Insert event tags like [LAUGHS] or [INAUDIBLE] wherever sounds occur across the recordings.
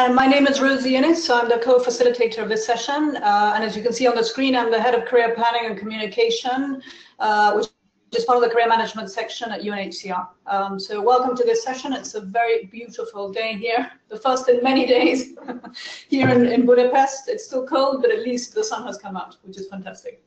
And my name is Rosie Innes. I'm the co-facilitator of this session. Uh, and as you can see on the screen, I'm the head of career planning and communication, uh, which is part of the career management section at UNHCR. Um, so welcome to this session. It's a very beautiful day here, the first in many days [LAUGHS] here in, in Budapest. It's still cold, but at least the sun has come out, which is fantastic.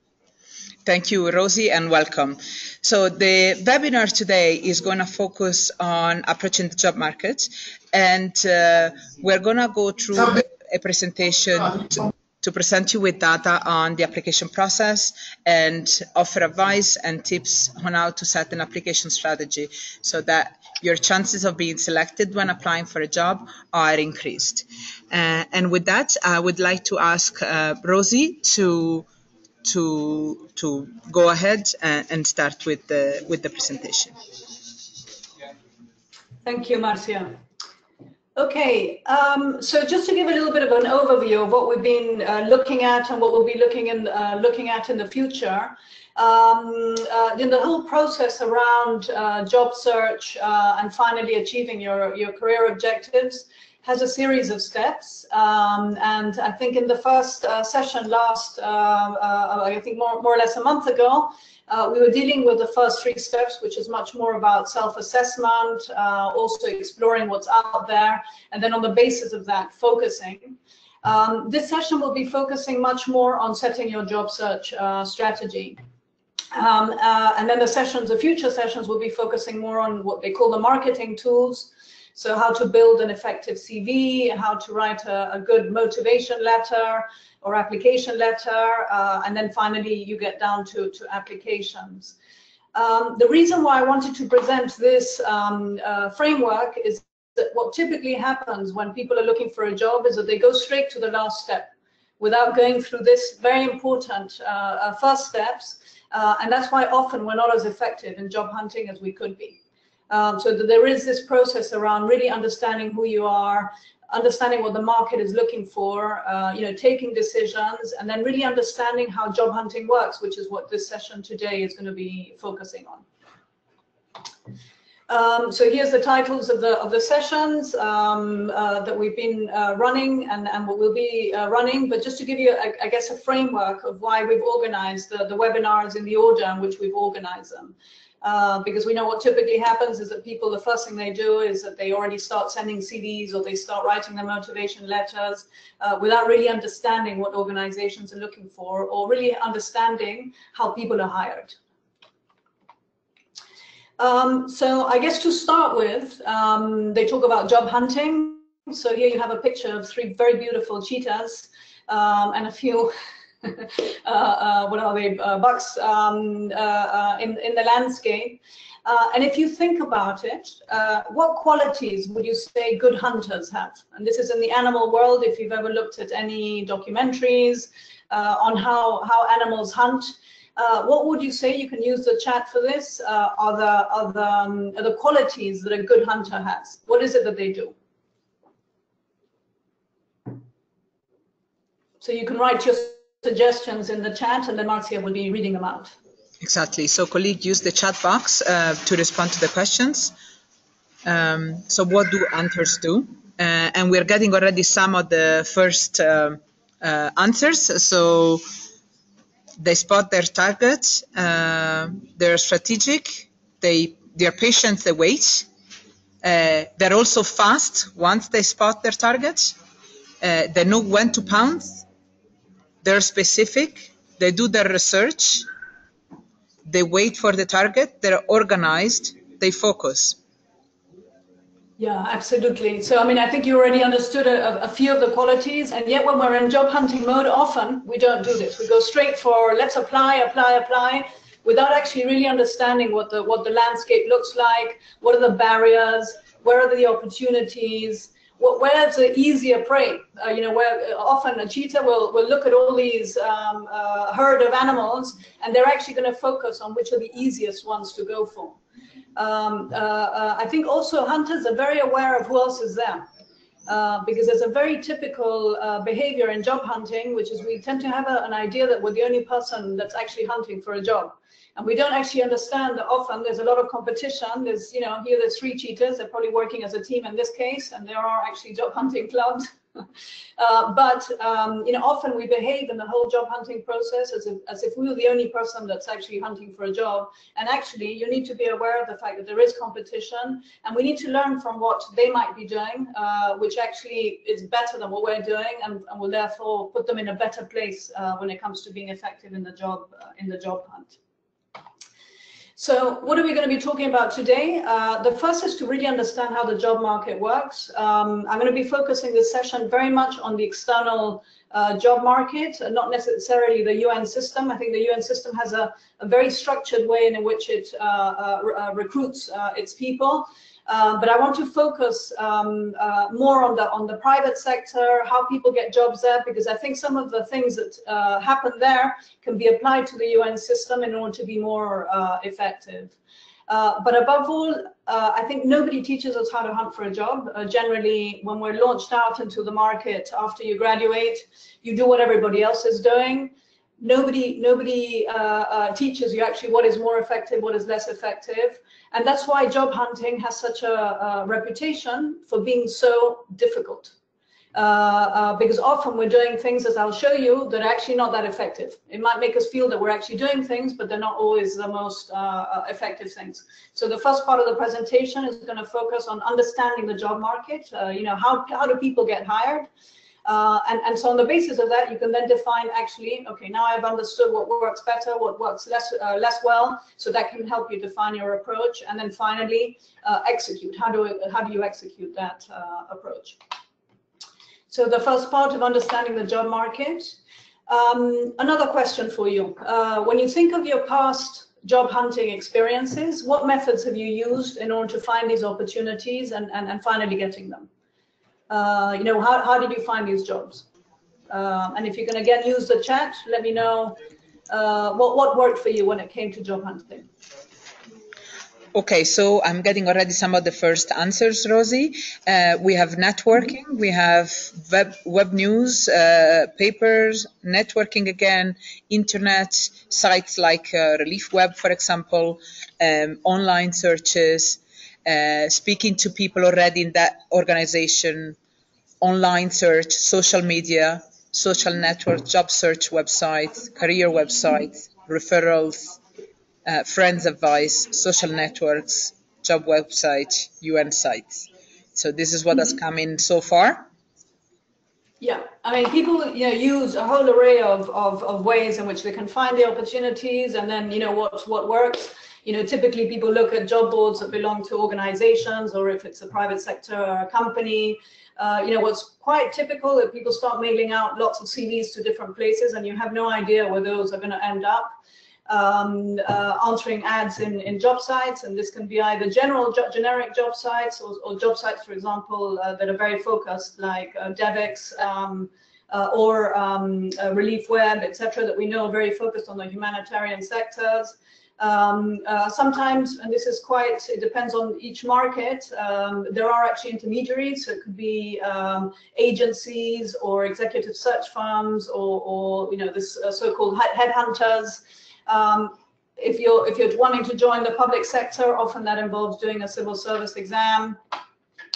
Thank you, Rosie, and welcome. So the webinar today is going to focus on approaching the job market, and uh, we're going to go through a presentation to, to, present you with data on the application process and offer advice and tips on how to set an application strategy so that your chances of being selected when applying for a job are increased. Uh, and with that, I would like to ask uh, Rosie to to to go ahead and, start with the with the presentation. Thank you, Marcia. Okay, um, so just to give a little bit of an overview of what we've been uh, looking at and what we'll be looking in uh, looking at in the future. Um, uh, in the whole process around uh, job search uh, and finally achieving your your career objectives, has a series of steps. Um, and I think in the first uh, session last, uh, uh, I think more, more or less a month ago, uh, we were dealing with the first three steps, which is much more about self-assessment, uh, also exploring what's out there, and then on the basis of that, focusing. Um, this session will be focusing much more on setting your job search uh, strategy. Um, and then the sessions, the future sessions will be focusing more on what they call the marketing tools, so how to build an effective CV, how to write a, a good motivation letter or application letter, uh, and then finally you get down to, to applications. Um, the reason why I wanted to present this um, uh, framework is that what typically happens when people are looking for a job is that they go straight to the last step without going through this very important uh, uh first steps. Uh, and that's why often we're not as effective in job hunting as we could be. Um, so there is this process around really understanding who you are, understanding what the market is looking for, uh, you know, taking decisions, and then really understanding how job hunting works, which is what this session today is going to be focusing on. Um, so here's the titles of the of the sessions um, uh, that we've been uh, running and, and what we'll be uh, running. But just to give you, I, I, guess, a framework of why we've organized the, the webinars in the order in which we've organized them. Uh, because we know what typically happens is that people, the first thing they do is that they already start sending CVs or they start writing their motivation letters uh, without really understanding what organizations are looking for or really understanding how people are hired. Um, so I guess to start with, um, they talk about job hunting. So here you have a picture of three very beautiful cheetahs um, and a few [LAUGHS] what are they, uh, bucks um, in, in the landscape. and if you think about it, what qualities would you say good hunters have? And this is in the animal world, if you've ever looked at any documentaries on how, how animals hunt, uh, what would you say? You can use the chat for this. Uh, are the are the, um, are the qualities that a good hunter has? What is it that they do? So you can write your suggestions in the chat and then Marcia will be reading them out. Exactly. So colleague, use the chat box uh, to respond to the questions. Um, so what do hunters do? Uh, and we're getting already some of the first uh, uh answers. So they spot their targets, uh, they're strategic, they, they're patient, they wait. Uh, they're also fast once they spot their targets. they know when to pounce they're specific, they do their research, they wait for the target, they're organized, they focus. Yeah, absolutely. So, I mean, I think you already understood a, a, few of the qualities, and yet when we're in job hunting mode, often we don't do this. We go straight for let's apply, apply, apply, without actually really understanding what the what the landscape looks like, what are the barriers, where are the opportunities, where's the easier prey? Uh, you know, where often a cheetah will, will look at all these um, uh, herd of animals and they're actually going to focus on which are the easiest ones to go for. Um, uh, uh, I think also hunters are very aware of who else is there. Uh, because there's a very typical uh, behavior in job hunting, which is we tend to have a, an idea that we're the only person that's actually hunting for a job. And we don't actually understand that often there's a lot of competition. There's, you know, here there's three cheetahs. They're probably working as a team in this case, and there are actually job hunting clubs. [LAUGHS] uh, but um, you know, often we behave in the whole job hunting process as if, as if we were the only person that's actually hunting for a job. And actually, you need to be aware of the fact that there is competition, and we need to learn from what they might be doing, uh, which actually is better than what we're doing, and, and will therefore put them in a better place uh, when it comes to being effective in the job uh, in the job hunt. So what are we going to be talking about today? Uh, the first is to really understand how the job market works. Um, I'm going to be focusing this session very much on the external uh, job market, not necessarily the UN system. I think the UN system has a, a very structured way in which it uh, uh, uh recruits uh, its people. Uh, but I want to focus um, uh, more on the on the private sector, how people get jobs there, because I think some of the things that uh, happen there can be applied to the UN system in order to be more uh, effective. Uh, but above all, I think nobody teaches us how to hunt for a job. generally, when we're launched out into the market after you graduate, you do what everybody else is doing nobody nobody uh, uh, teaches you actually what is more effective, what is less effective, and that's why job hunting has such a, a reputation for being so difficult. Uh, uh, because often we're doing things, as I'll show you, that are actually not that effective. It might make us feel that we're actually doing things, but they're not always the most uh, uh effective things. So the first part of the presentation is going to focus on understanding the job market. you know, how, how do people get hired? Uh, and, and so on the basis of that, you can then define actually, okay, now I've understood what works better, what works less uh, less well, so that can help you define your approach. And then finally, uh, execute. How do, how do you execute that uh, approach? So the first part of understanding the job market. Um, another question for you. Uh, when you think of your past job hunting experiences, what methods have you used in order to find these opportunities and, and, and finally getting them? Uh, you know, how, how did you find these jobs? Uh, and if you can again use the chat, let me know uh, what, what worked for you when it came to job hunting. Okay, so I'm getting already some of the first answers, Rosie. Uh, we have networking, we have web, web news, uh, papers, networking again, internet, sites like uh, Relief Web, for example, um, online searches, uh, speaking to people already in that organization, online search, social media, social network, job search websites, career websites, referrals, uh, friends advice, social networks, job websites, UN sites. So this is what has come in so far. Yeah, I mean, people you know use a whole array of, of, of ways in which they can find the opportunities, and then you know what what works you know, typically people look at job boards that belong to organizations or if it's a private sector or a company. Uh, you know, what's quite typical that people start mailing out lots of CVs to different places and you have no idea where those are going to end up. Um, uh, answering ads in, in job sites, and this can be either general jo generic job sites or, or, job sites, for example, uh, that are very focused, like uh, Devex um, uh, or um, uh, Relief Web, etc., that we know are very focused on the humanitarian sectors. Um, uh, sometimes, and this is quite, it depends on each market, um, there are actually intermediaries. So it could be um, agencies or executive search firms or, or you know, this uh, so-called headhunters. Um, if you're if you're wanting to join the public sector, often that involves doing a civil service exam.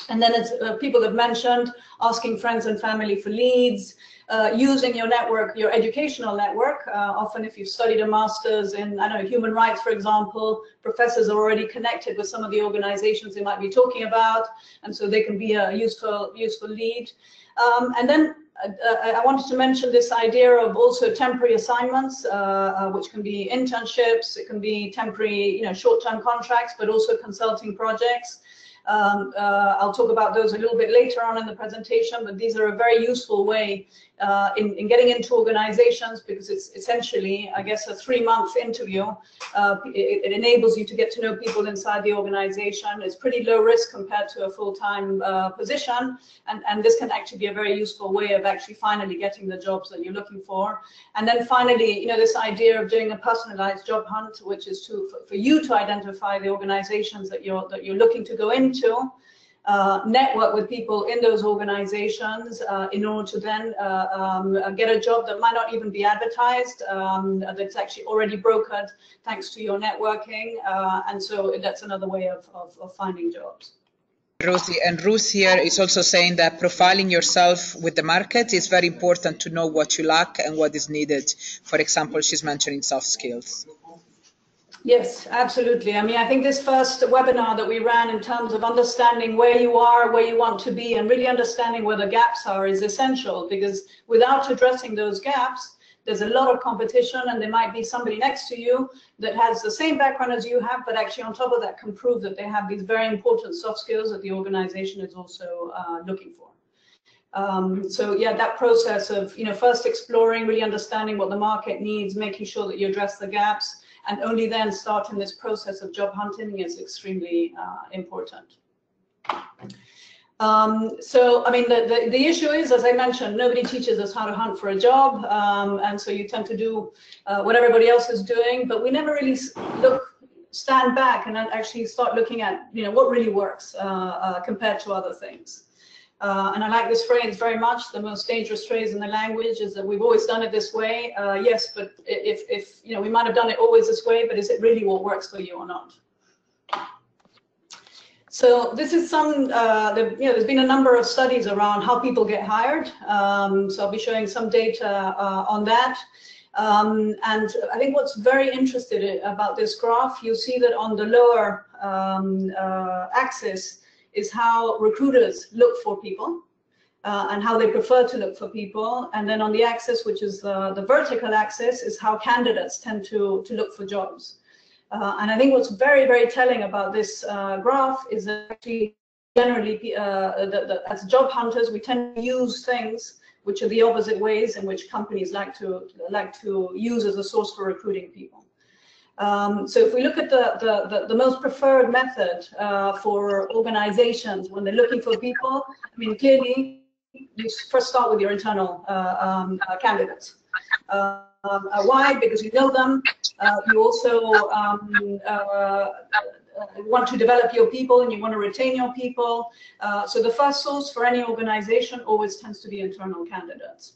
And then it's uh, people have mentioned asking friends and family for leads, uh, using your network, your educational network. Uh, often if you've studied a master's in, I don't know, human rights, for example, professors are already connected with some of the organizations they might be talking about, and so they can be a useful, useful lead. Um, and then uh, I wanted to mention this idea of also temporary assignments, uh, uh, which can be internships, it can be temporary, you know, short-term contracts, but also consulting projects. Um, uh, I'll talk about those a little bit later on in the presentation, but these are a very useful way uh, in, in, getting into organizations because it's essentially, I guess, a three-month interview. Uh, it, it, enables you to get to know people inside the organization. It's pretty low risk compared to a full-time uh, position, and, and this can actually be a very useful way of actually finally getting the jobs that you're looking for. And then finally, you know, this idea of doing a personalized job hunt, which is to for, for you to identify the organizations that you're that you're looking to go into uh, network with people in those organizations uh, in order to then uh, um, uh, get a job that might not even be advertised, um, that's actually already brokered thanks to your networking. Uh, and so that's another way of, of, of finding jobs. Rosie, and Ruth here is also saying that profiling yourself with the market is very important to know what you lack and what is needed. For example, she's mentioning soft skills. Yes, absolutely. I mean, I think this first webinar that we ran in terms of understanding where you are, where you want to be, and really understanding where the gaps are is essential because without addressing those gaps, there's a lot of competition and there might be somebody next to you that has the same background as you have, but actually on top of that can prove that they have these very important soft skills that the organization is also uh, looking for. Um, so yeah, that process of, you know, first exploring, really understanding what the market needs, making sure that you address the gaps, and only then starting this process of job hunting is extremely uh, important. Um, so, I mean, the, the, the, issue is, as I mentioned, nobody teaches us how to hunt for a job. Um, and so you tend to do uh, what everybody else is doing, but we never really look, stand back and actually start looking at, you know, what really works uh, uh, compared to other things. Uh, and I like this phrase very much. The most dangerous phrase in the language is that we've always done it this way. Uh, yes, but if, if, you know, we might have done it always this way, but is it really what works for you or not? So this is some, uh, the, you know, there's been a number of studies around how people get hired. Um, so I'll be showing some data uh, on that. Um, and I think what's very interesting about this graph, you see that on the lower um, uh, axis is how recruiters look for people. Uh, and how they prefer to look for people. And then on the axis, which is the, the vertical axis, is how candidates tend to, to look for jobs. Uh, and I think what's very, very telling about this uh, graph is that actually generally uh, the, the, as job hunters, we tend to use things which are the opposite ways in which companies like to like to use as a source for recruiting people. Um, so if we look at the, the, the, the most preferred method uh, for organizations when they're looking for people, I mean, clearly you first start with your internal uh, um, uh, candidates. Uh, uh, why? Because you know them. Uh, you also um, want to develop your people and you want to retain your people. So the first source for any organization always tends to be internal candidates.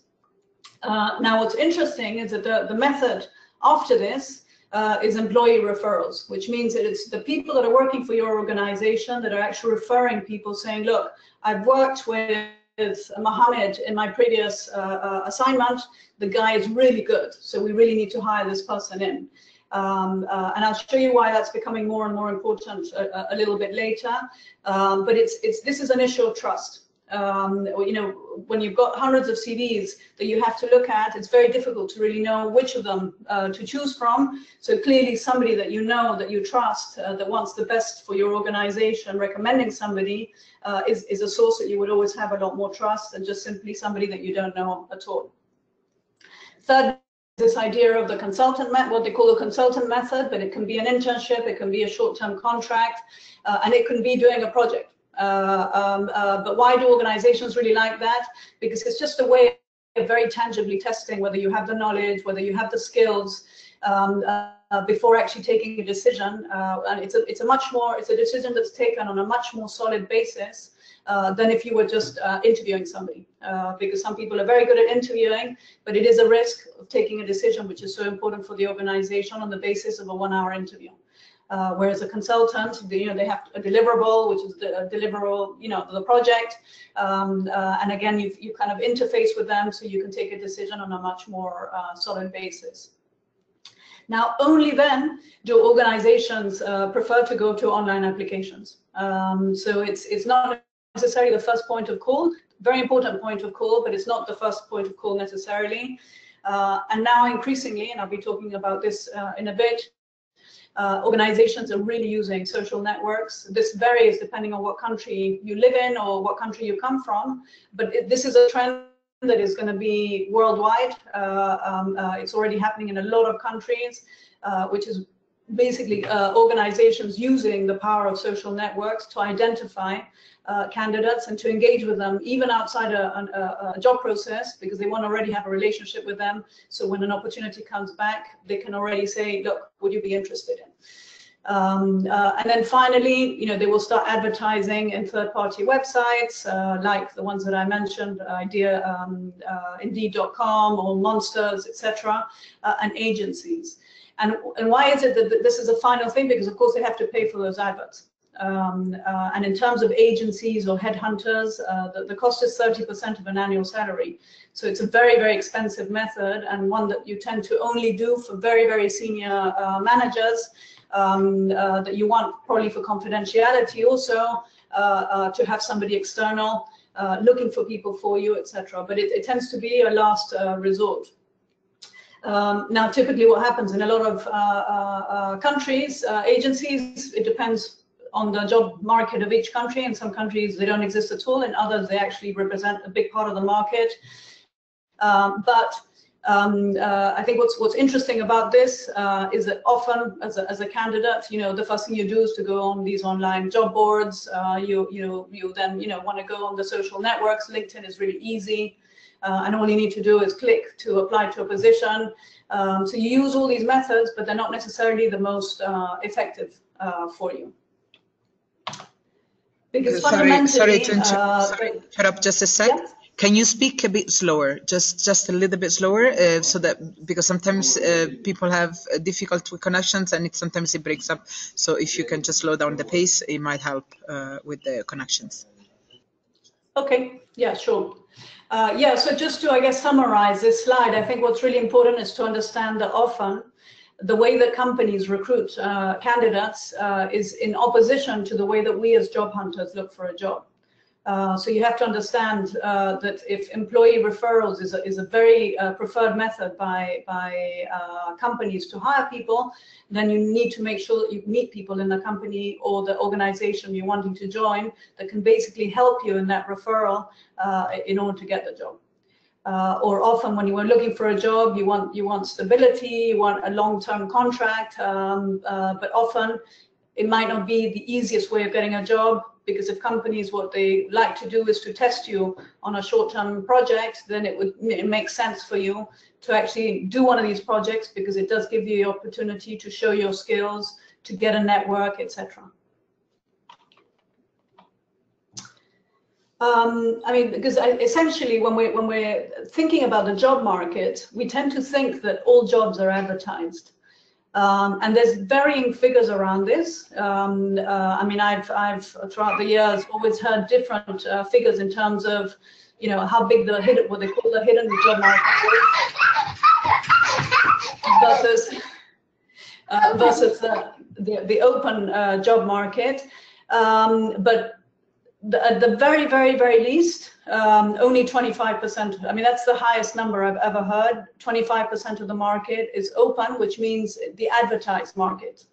Now, what's interesting is that the, the method after this uh, is employee referrals, which means that it's the people that are working for your organization that are actually referring people saying, look, I've worked with Mohammed in my previous uh, uh, assignment, the guy is really good. So we really need to hire this person in. Um, uh, and I'll show you why that's becoming more and more important a, a little bit later. Um, but it's, it's, this is an issue of trust um, you know, when you've got hundreds of CVs that you have to look at, it's very difficult to really know which of them uh, to choose from. So clearly somebody that you know, that you trust, uh, that wants the best for your organization, recommending somebody uh, is, is a source that you would always have a lot more trust than just simply somebody that you don't know at all. Third, this idea of the consultant what they call the consultant method, but it can be an internship, it can be a short-term contract, uh, and it can be doing a project. Uh, um, uh, but why do organizations really like that? Because it's just a way of very tangibly testing whether you have the knowledge, whether you have the skills, um, uh, before actually taking a decision. Uh, and it's a, it's a much more, it's a decision that's taken on a much more solid basis uh, than if you were just uh, interviewing somebody. because some people are very good at interviewing, but it is a risk of taking a decision which is so important for the organization on the basis of a one hour interview. Uh, whereas a consultant, you know, they have a deliverable, which is the deliverable, you know, the project. Um, uh, and again, you you kind of interface with them so you can take a decision on a much more uh, solid basis. Now, only then do organizations uh, prefer to go to online applications. Um, so it's it's not necessarily the first point of call, very important point of call, but it's not the first point of call necessarily. Uh, and now increasingly, and I'll be talking about this uh, in a bit, uh, organizations are really using social networks. This varies depending on what country you live in or what country you come from, but it, this is a trend that is going to be worldwide. Uh, um, uh, it's already happening in a lot of countries, uh, which is basically uh, organizations using the power of social networks to identify uh, candidates and to engage with them even outside a, a, a, job process because they want to already have a relationship with them. So when an opportunity comes back, they can already say, look, would you be interested in? Um, uh, and then finally, you know, they will start advertising in third-party websites uh, like the ones that I mentioned, Idea, um, uh, Indeed.com or Monsters, etc., uh, and agencies. And, and why is it that this is a final thing? Because of course they have to pay for those adverts. Um, uh, and in terms of agencies or headhunters, uh, the, the, cost is 30% of an annual salary. So it's a very, very expensive method and one that you tend to only do for very, very senior uh, managers um, uh, that you want probably for confidentiality also uh, uh, to have somebody external looking for people for you, etc. But it, it, tends to be a last resort. Um, now, typically what happens in a lot of countries, agencies, it depends on the job market of each country. In some countries, they don't exist at all. In others, they actually represent a big part of the market. Um, but um, uh, I think what's what's interesting about this uh, is that often, as a, as a candidate, you know, the first thing you do is to go on these online job boards. Uh, you you you then you know want to go on the social networks. LinkedIn is really easy, uh, and all you need to do is click to apply to a position. Um, so you use all these methods, but they're not necessarily the most uh, effective uh, for you. Because sorry, sorry to inter sorry, interrupt just a sec. Can you speak a bit slower, just just a little bit slower, uh, so that because sometimes uh, people have difficult connections and it sometimes it breaks up. So if you can just slow down the pace, it might help uh, with the connections. Okay. Yeah. Sure. Uh, yeah. So just to I guess summarize this slide, I think what's really important is to understand that often the way that companies recruit uh, candidates uh, is in opposition to the way that we as job hunters look for a job. Uh, so you have to understand uh, that if employee referrals is a, is a very uh, preferred method by, by uh, companies to hire people, then you need to make sure that you meet people in the company or the organization you're wanting to join that can basically help you in that referral uh, in order to get the job. or often when you are looking for a job, you want you want stability, you want a long-term contract, um, but often it might not be the easiest way of getting a job because if companies what they like to do is to test you on a short-term project then it would it makes sense for you to actually do one of these projects because it does give you the opportunity to show your skills to get a network etc um, I mean, because I, essentially, when we when we're thinking about the job market, we tend to think that all jobs are advertised, um, and there's varying figures around this. Um, uh, I mean, I've, I've throughout the years always heard different uh, figures in terms of, you know, how big the hidden, what they call the hidden job market is versus uh, versus the, the, the open uh, job market. Um, but the, at the very, very, very least, um, only 25%, I mean, that's the highest number I've ever heard. 25% of the market is open, which means the advertised market.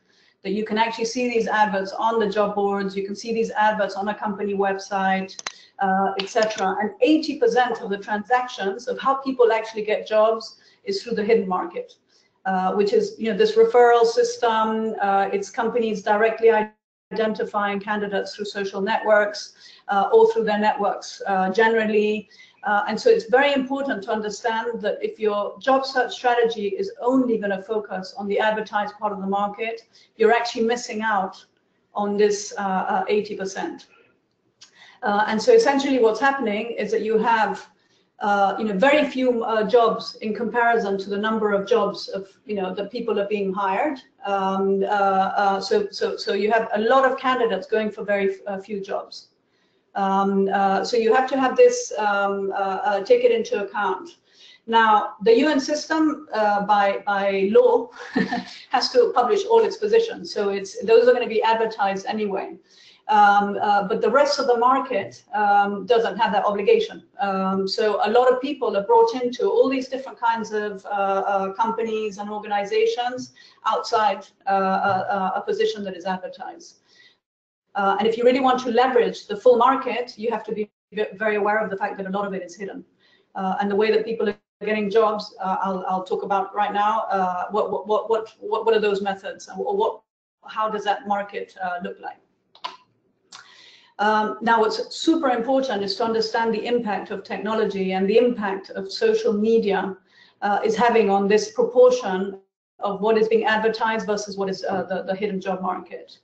That you can actually see these adverts on the job boards, you can see these adverts on a company website, uh, etc. And 80% of the transactions of how people actually get jobs is through the hidden market, uh, which is you know this referral system. Uh, it's companies directly identifying candidates through social networks uh, or through their networks uh, generally. Uh, and so it's very important to understand that if your job search strategy is only going to focus on the advertised part of the market, you're actually missing out on this 80%. Uh, and so essentially what's happening is that you have uh, you know, very few uh, jobs in comparison to the number of jobs of, you know, that people are being hired. Um, so, so, so you have a lot of candidates going for very few jobs. Um, uh, so you have to have this, um, take it into account. Now, the UN system, by by law, [LAUGHS] has to publish all its positions. So it's those are going to be advertised anyway. Um, uh, but the rest of the market um, doesn't have that obligation. Um, so a lot of people are brought into all these different kinds of uh, uh, companies and organizations outside uh, uh, a position that is advertised. Uh, and if you really want to leverage the full market, you have to be very aware of the fact that a lot of it is hidden. and the way that people are getting jobs, I'll, I'll talk about right now. what, what, what, what, what are those methods? Or what, how does that market look like? Um, now, what's super important is to understand the impact of technology and the impact of social media uh, is having on this proportion of what is being advertised versus what is uh, the, the hidden job market.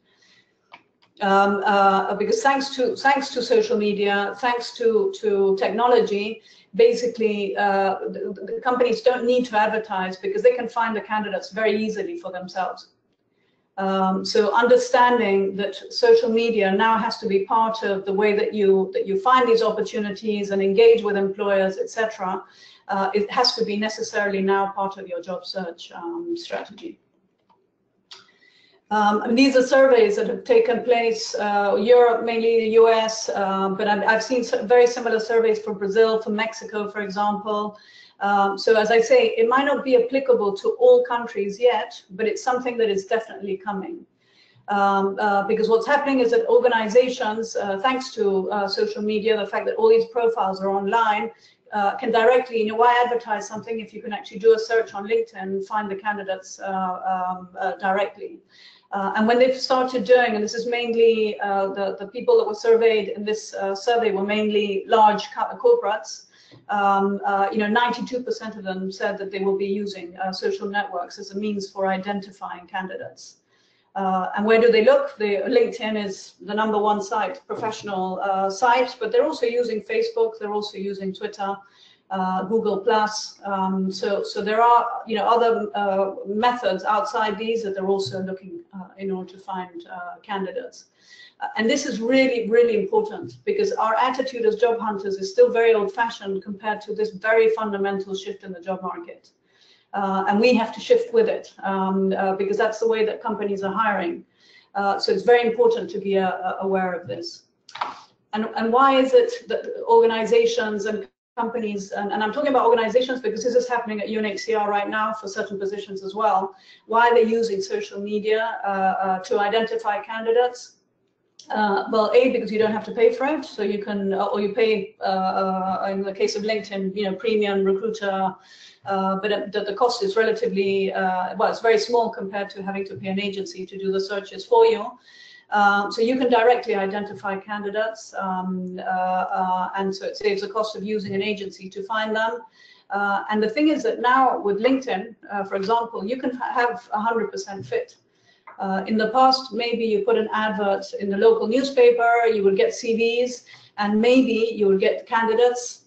Um, uh, because thanks to thanks to social media, thanks to to technology, basically uh, the, the, companies don't need to advertise because they can find the candidates very easily for themselves. Um, so understanding that social media now has to be part of the way that you that you find these opportunities and engage with employers, etc. Uh, it has to be necessarily now part of your job search um, strategy. Um, and these are surveys that have taken place, uh, Europe, mainly the US, um, but I've, I've, seen very similar surveys for Brazil, for Mexico, for example. Um, so as I say, it might not be applicable to all countries yet, but it's something that is definitely coming. Um, uh, because what's happening is that organizations, uh, thanks to uh, social media, the fact that all these profiles are online, uh, can directly, you know, why advertise something if you can actually do a search on LinkedIn and find the candidates uh, um, uh, directly. Uh, and when they've started doing, and this is mainly uh, the, the people that were surveyed in this uh, survey were mainly large corporates, um, uh, you know, 92% of them said that they will be using uh, social networks as a means for identifying candidates. Uh, and where do they look? The, LinkedIn is the number one site, professional site, but they're also using Facebook, they're also using Twitter, uh, Google Plus. Um, so, so there are you know other uh, methods outside these that they're also looking uh, in order to find uh, candidates. Uh, and this is really, really important because our attitude as job hunters is still very old-fashioned compared to this very fundamental shift in the job market. Uh, and we have to shift with it um, because that's the way that companies are hiring. so it's very important to be aware of this. And, and, why is it that organizations and companies, and, and, I'm talking about organizations because this is happening at UNHCR right now for certain positions as well, why they're using social media uh, uh, to identify candidates. Uh, well, A, because you don't have to pay for it, so you can, uh, or you pay, uh, uh, in the case of LinkedIn, you know, premium recruiter, but the, the, cost is relatively, well, it's very small compared to having to pay an agency to do the searches for you. Um, so you can directly identify candidates, um, uh, uh, and so it saves the cost of using an agency to find them. Uh, and the thing is that now with LinkedIn, uh, for example, you can have 100% fit. Uh, in the past, maybe you put an advert in the local newspaper, you would get CVs, and maybe you would get candidates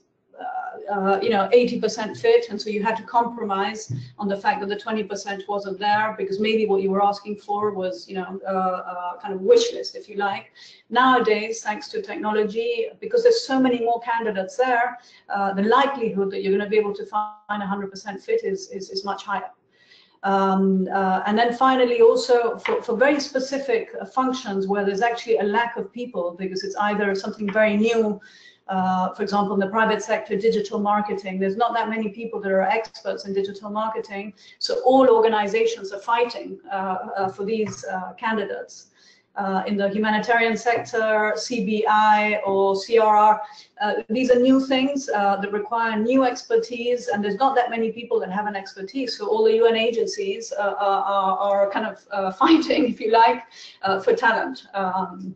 uh, you know, 80% fit, and so you had to compromise on the fact that the 20% wasn't there because maybe what you were asking for was, you know, uh, uh, kind of wish list, if you like. Nowadays, thanks to technology, because there's so many more candidates there, uh, the likelihood that you're going to be able to find 100% fit is, is, is much higher. Um, uh, and then finally, also for, for very specific functions where there's actually a lack of people because it's either something very new uh, for example, in the private sector, digital marketing, there's not that many people that are experts in digital marketing. So all organizations are fighting uh, uh, for these uh, candidates. Uh, in the humanitarian sector, CBI or CRR, uh, these are new things that require new expertise, and there's not that many people that have an expertise. So all the UN agencies are, are, kind of [LAUGHS] fighting, if you like, for talent. Um,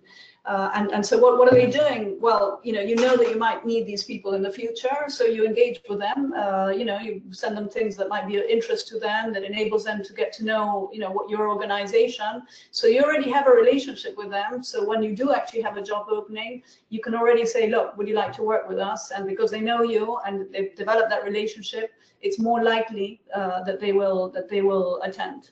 uh, and, and so what, what are they doing? Well, you know, you know that you might need these people in the future, so you engage with them. Uh, you know, you send them things that might be of interest to them, that enables them to get to know, you know, what your organization. So you already have a relationship with them. So when you do actually have a job opening, you can already say, look, would you like to work with us? And because they know you and they've developed that relationship, it's more likely uh, that they will that they will attend.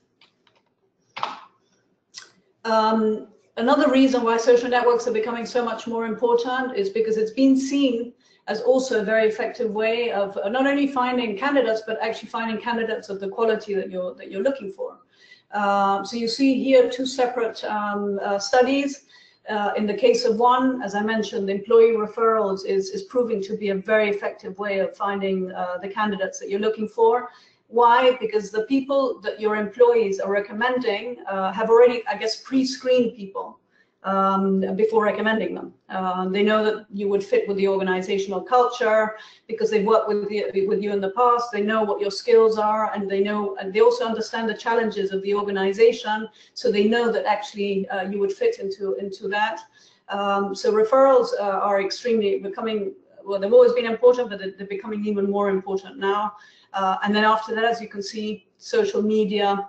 Um, Another reason why social networks are becoming so much more important is because it's been seen as also a very effective way of not only finding candidates, but actually finding candidates of the quality that you're that you're looking for. Uh, so you see here two separate um, uh, studies. Uh, in the case of one, as I mentioned, employee referrals is, is proving to be a very effective way of finding uh, the candidates that you're looking for. Why? Because the people that your employees are recommending uh, have already, I guess, pre-screened people um, before recommending them. Uh, they know that you would fit with the organizational culture because they've worked with, with you in the past. They know what your skills are, and they know, and they also understand the challenges of the organization. So they know that actually uh, you would fit into into that. Um, so referrals uh, are extremely becoming well, they've always been important, but they're becoming even more important now. Uh, and then after that, as you can see, social media,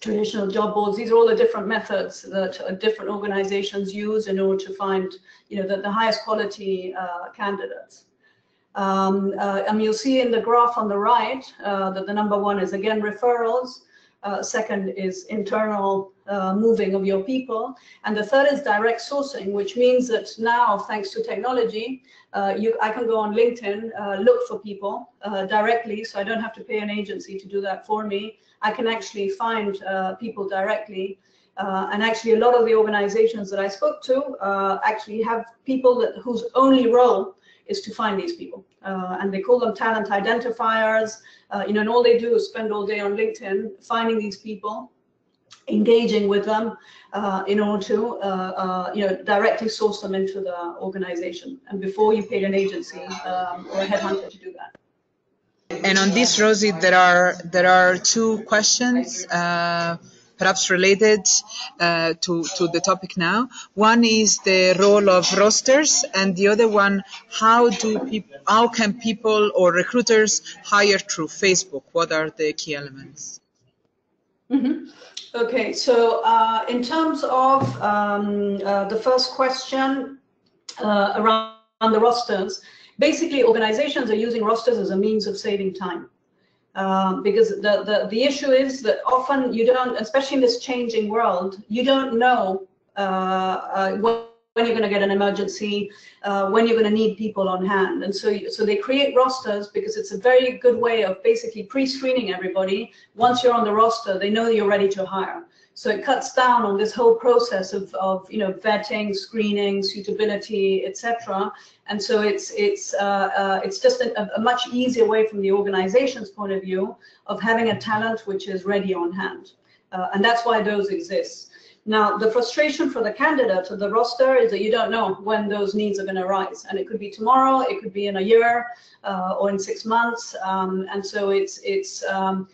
traditional job boards, these are all the different methods that uh, different organizations use in order to find, you know, the, the highest quality uh, candidates. Um, uh, and you'll see in the graph on the right uh, that the number one is again referrals, uh, second is internal uh, moving of your people. And the third is direct sourcing, which means that now, thanks to technology, uh, you, I can go on LinkedIn, uh, look for people uh, directly, so I don't have to pay an agency to do that for me. I can actually find uh, people directly. and actually, a lot of the organizations that I spoke to actually have people that whose only role is to find these people. Uh, and they call them talent identifiers. Uh, you know, and all they do is spend all day on LinkedIn finding these people, engaging with them uh, in order to, uh, uh, you know, directly source them into the organization. And before you paid an agency um, or a headhunter to do that. And on this, Rosie, there are there are two questions. Perhaps related uh, to, to the topic now. One is the role of rosters, and the other one, how do how can people or recruiters hire through Facebook? What are the key elements? Mm -hmm. Okay, so uh, in terms of um, uh, the first question uh, around the rosters, basically organizations are using rosters as a means of saving time. Um, because the, the, the issue is that often you don't, especially in this changing world, you don't know uh, uh, when, when, you're going to get an emergency, uh, when you're going to need people on hand. And so, so they create rosters because it's a very good way of basically pre-screening everybody. Once you're on the roster, they know you're ready to hire. So it cuts down on this whole process of, of you know, vetting, screening, suitability, etc. And so it's it's uh, uh, it's just a, a, much easier way from the organization's point of view of having a talent which is ready on hand, uh, and that's why those exist. Now, the frustration for the candidate or the roster is that you don't know when those needs are going to arise, and it could be tomorrow, it could be in a year, uh, or in six months, um, and so it's it's. Um,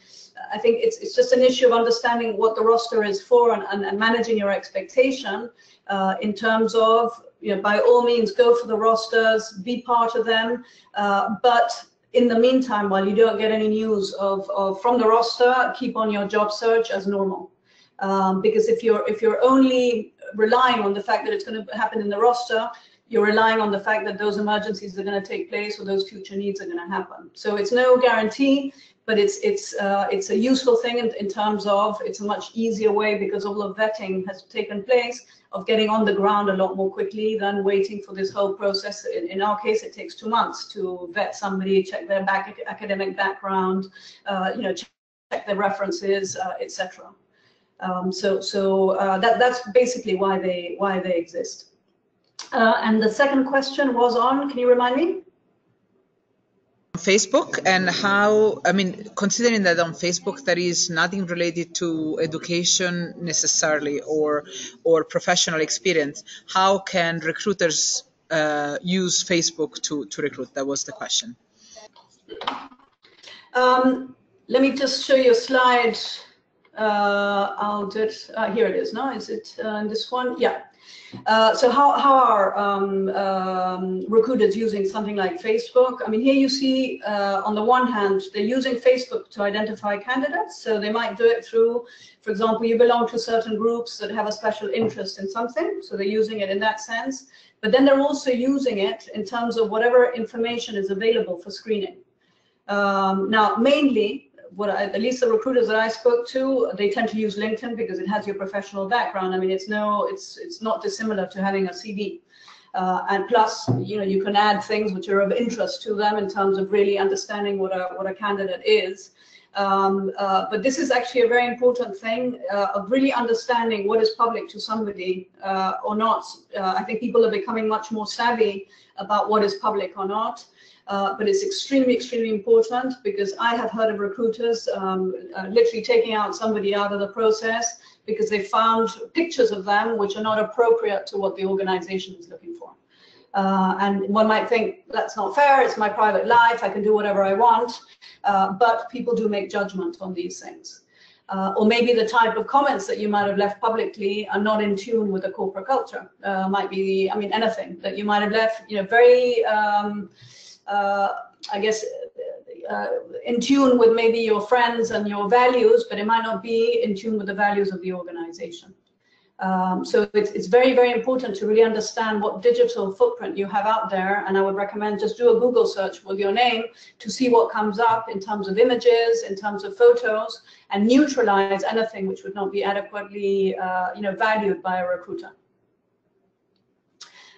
I think it's it's just an issue of understanding what the roster is for and, and, and managing your expectation uh, in terms of you know, by all means, go for the rosters, be part of them. Uh, but in the meantime, while you don't get any news of, of from the roster, keep on your job search as normal. Um, because if you're if you're only relying on the fact that it's going to happen in the roster, you're relying on the fact that those emergencies are going to take place or those future needs are going to happen. So it's no guarantee, but it's it's uh, it's a useful thing in, in terms of it's a much easier way because all the vetting has taken place of getting on the ground a lot more quickly than waiting for this whole process. In, in our case, it takes two months to vet somebody, check their back, academic background, uh, you know, check, check their references, uh, etc. Um, so so uh, that that's basically why they why they exist. Uh, and the second question was on. Can you remind me? Facebook and how, I mean, considering that on Facebook there is nothing related to education necessarily or or professional experience, how can recruiters uh, use Facebook to, to recruit? That was the question. Um, let me just show you a slide. Uh, I'll do it. Uh, here it is. No, is it uh, this one? Yeah. Uh, so how, how are um, um, recruiters using something like Facebook? I mean, here you see uh, on the one hand, they're using Facebook to identify candidates. So they might do it through, for example, you belong to certain groups that have a special interest in something. So they're using it in that sense. But then they're also using it in terms of whatever information is available for screening. Um, now, mainly, what I, at least the recruiters that I spoke to, they tend to use LinkedIn because it has your professional background. I mean, it's no, it's it's not dissimilar to having a CV. Uh, and plus, you know, you can add things which are of interest to them in terms of really understanding what a what a candidate is. Um, uh, but this is actually a very important thing uh, of really understanding what is public to somebody uh, or not. Uh, I think people are becoming much more savvy about what is public or not. Uh, but it's extremely, extremely important because I have heard of recruiters um, uh, literally taking out somebody out of the process because they found pictures of them which are not appropriate to what the organization is looking for. Uh, and one might think that's not fair, it's my private life, I can do whatever I want, uh, but people do make judgment on these things. Uh, or maybe the type of comments that you might have left publicly are not in tune with the corporate culture. Uh, might be, I mean, anything that you might have left, you know, very, um, I guess, uh, in tune with maybe your friends and your values, but it might not be in tune with the values of the organization. Um, so it's, it's very, very important to really understand what digital footprint you have out there. And I would recommend just do a Google search with your name to see what comes up in terms of images, in terms of photos, and neutralize anything which would not be adequately, uh, you know, valued by a recruiter.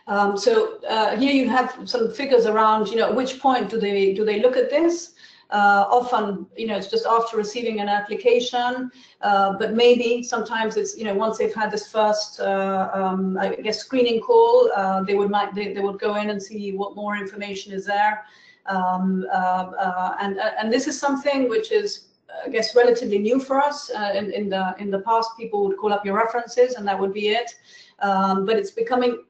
Um, so uh, here you have some figures around, you know, at which point do they do they look at this? Uh, often, you know, it's just after receiving an application, uh, but maybe sometimes it's, you know, once they've had this first, uh, um, I guess, screening call, uh, they would might they, they would go in and see what more information is there, um, uh, uh, and and this is something which is I guess relatively new for us. in, in the in the past, people would call up your references and that would be it. Um, but it's becoming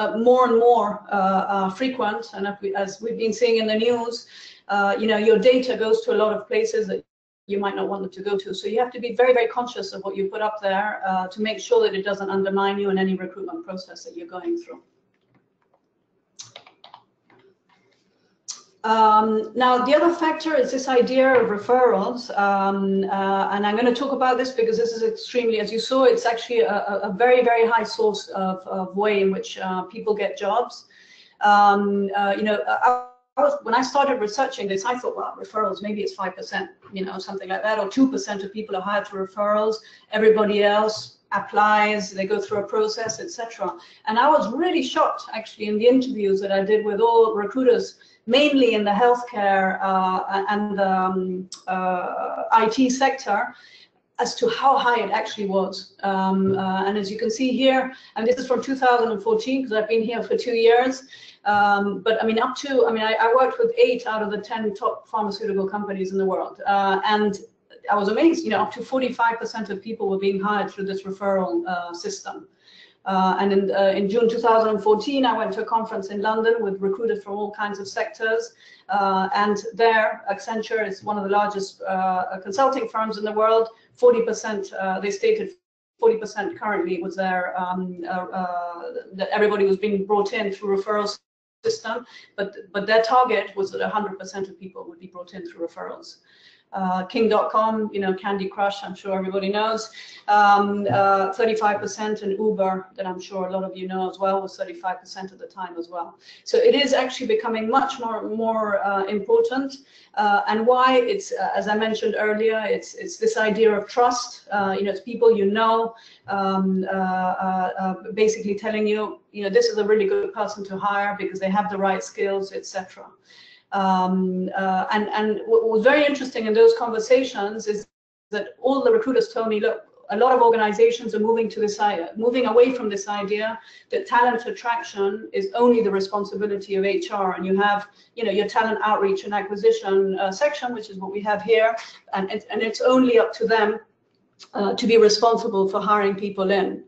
uh, more and more uh, uh, frequent, and as we've been seeing in the news, you know, your data goes to a lot of places that you might not want them to go to. So you have to be very, very conscious of what you put up there uh, to make sure that it doesn't undermine you in any recruitment process that you're going through. Um, now, the other factor is this idea of referrals. Um, uh, and I'm going to talk about this because this is extremely, as you saw, it's actually a, a very, very high source of, of way in which uh, people get jobs. Um, uh, you know, I, I was, when I started researching this, I thought, well, referrals, maybe it's 5%, you know, something like that, or 2% of people are hired through referrals. Everybody else applies, they go through a process, etc. And I was really shocked, actually, in the interviews that I did with all recruiters mainly in the healthcare uh, and the um, uh, IT sector, as to how high it actually was. Um, uh, and as you can see here, and this is from 2014 because I've been here for two years. Um, but I mean, up to, I mean, I, I, worked with eight out of the 10 top pharmaceutical companies in the world. Uh, and I was amazed, you know, up to 45% of people were being hired through this referral uh, system. Uh, and in, uh, in, June 2014, I went to a conference in London with recruiters from all kinds of sectors. Uh, and there, Accenture is one of the largest uh, consulting firms in the world. 40%, uh, they stated 40% currently was there, um, uh, that everybody was being brought in through referral system. But, but their target was that 100% of people would be brought in through referrals uh, King.com, you know, Candy Crush, I'm sure everybody knows. 35% um, uh, and Uber, that I'm sure a lot of you know as well, was 35% of the time as well. So it is actually becoming much more more uh, important. Uh, and why it's, uh, as I mentioned earlier, it's it's this idea of trust. Uh, you know, it's people you know, um, basically telling you, you know, this is a really good person to hire because they have the right skills, etc. Um, uh, and, and what was very interesting in those conversations is that all the recruiters told me, look, a lot of organizations are moving to this idea, moving away from this idea that talent attraction is only the responsibility of HR, and you have, you know, your talent outreach and acquisition uh, section, which is what we have here, and it, and it's only up to them uh, to be responsible for hiring people in.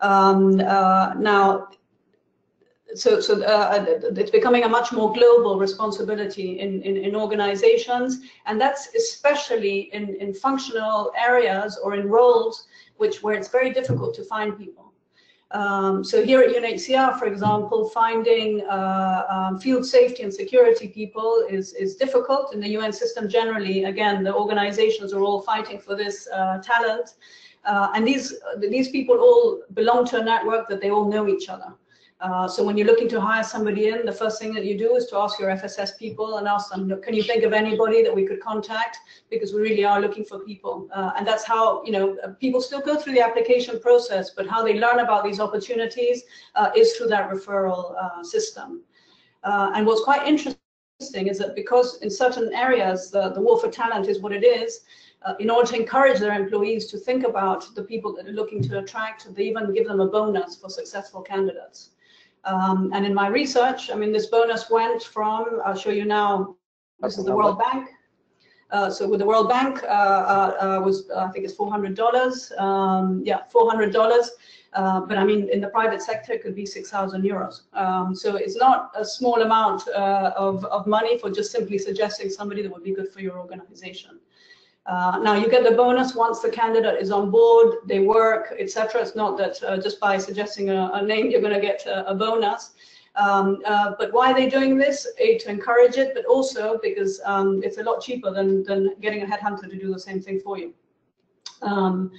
Um, uh, now, so, so uh, it's becoming a much more global responsibility in, in, in, organizations, and that's especially in, in functional areas or in roles which where it's very difficult to find people. Um, so here at UNHCR, for example, finding uh, um, field safety and security people is, is difficult. In the UN system generally, again, the organizations are all fighting for this uh, talent. Uh, and these, these people all belong to a network that they all know each other. Uh, so when you're looking to hire somebody in, the first thing that you do is to ask your FSS people and ask them, can you think of anybody that we could contact? Because we really are looking for people. Uh, and that's how, you know, uh, people still go through the application process, but how they learn about these opportunities uh, is through that referral uh, system. and what's quite interesting is that because in certain areas, the, the war for talent is what it is, uh, in order to encourage their employees to think about the people that are looking to attract, they even give them a bonus for successful candidates. Um, and in my research, I mean, this bonus went from, I'll show you now, this is the World Bank. Uh, so with the World Bank, uh, uh, uh was I think it's $400. Um, yeah, $400. Uh, but I mean, in the private sector, it could be 6,000 euros. Um, so it's not a small amount uh, of, of money for just simply suggesting somebody that would be good for your organization. Uh, now you get the bonus once the candidate is on board, they work, etc. It's not that uh, just by suggesting a, a name you're going to get a, a bonus. Um, uh, but why are they doing this? A, to encourage it, but also because um, it's a lot cheaper than, than getting a headhunter to do the same thing for you. Um,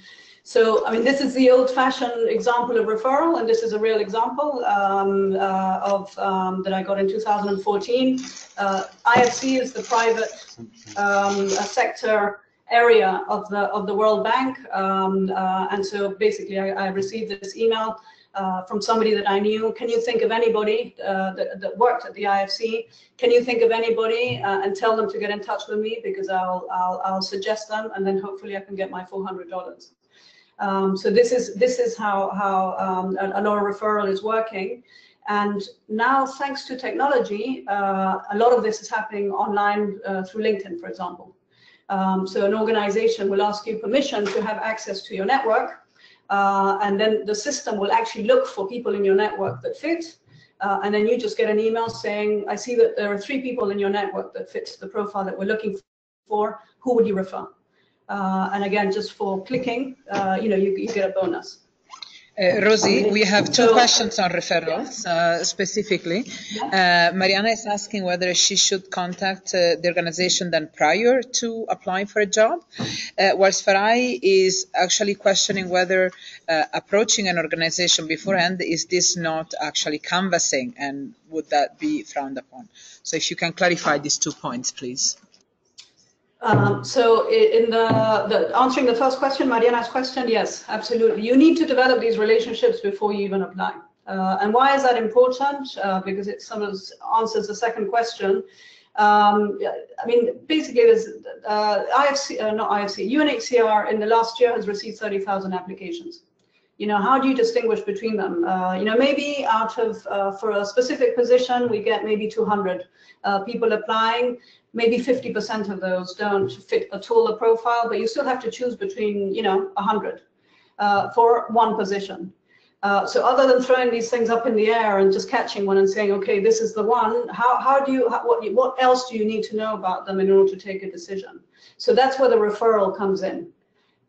so, I mean, this is the old-fashioned example of referral, and this is a real example um, uh, of um, that I got in 2014. Uh, IFC is the private um, sector area of the of the World Bank, um, uh, and so basically, I, I received this email uh, from somebody that I knew. Can you think of anybody uh, that, that, worked at the IFC? Can you think of anybody uh, and tell them to get in touch with me because I'll, I'll, I'll suggest them and then hopefully I can get my $400. Um, so this is this is how how um, a, referral is working. And now, thanks to technology, uh, a lot of this is happening online uh, through LinkedIn, for example. Um, so an organization will ask you permission to have access to your network, uh, and then the system will actually look for people in your network that fit. Uh, and then you just get an email saying, I see that there are three people in your network that fits the profile that we're looking for. Who would you refer? Uh, and again, just for clicking, uh, you know, you, you get a bonus. Uh, Rosie, we have two questions on referrals uh, specifically. Uh, Mariana is asking whether she should contact uh, the organization then prior to applying for a job, uh, whilst Farai is actually questioning whether uh, approaching an organization beforehand is this not actually canvassing and would that be frowned upon? So if you can clarify these two points, please. Um, so in the, the, answering the first question, Mariana's question, yes, absolutely. You need to develop these relationships before you even apply. Uh, and why is that important? Uh, because it sort of answers the second question. Um, I mean, basically, there's uh, IFC, uh, not IFC, UNHCR in the last year has received 30,000 applications. You know, how do you distinguish between them? Uh, you know, maybe out of, uh, for a specific position, we get maybe 200 people applying maybe 50% of those don't fit at all the profile, but you still have to choose between, you know, 100 uh, for one position. Uh, so other than throwing these things up in the air and just catching one and saying, okay, this is the one, how, how do you, how, what, what else do you need to know about them in order to take a decision? So that's where the referral comes in.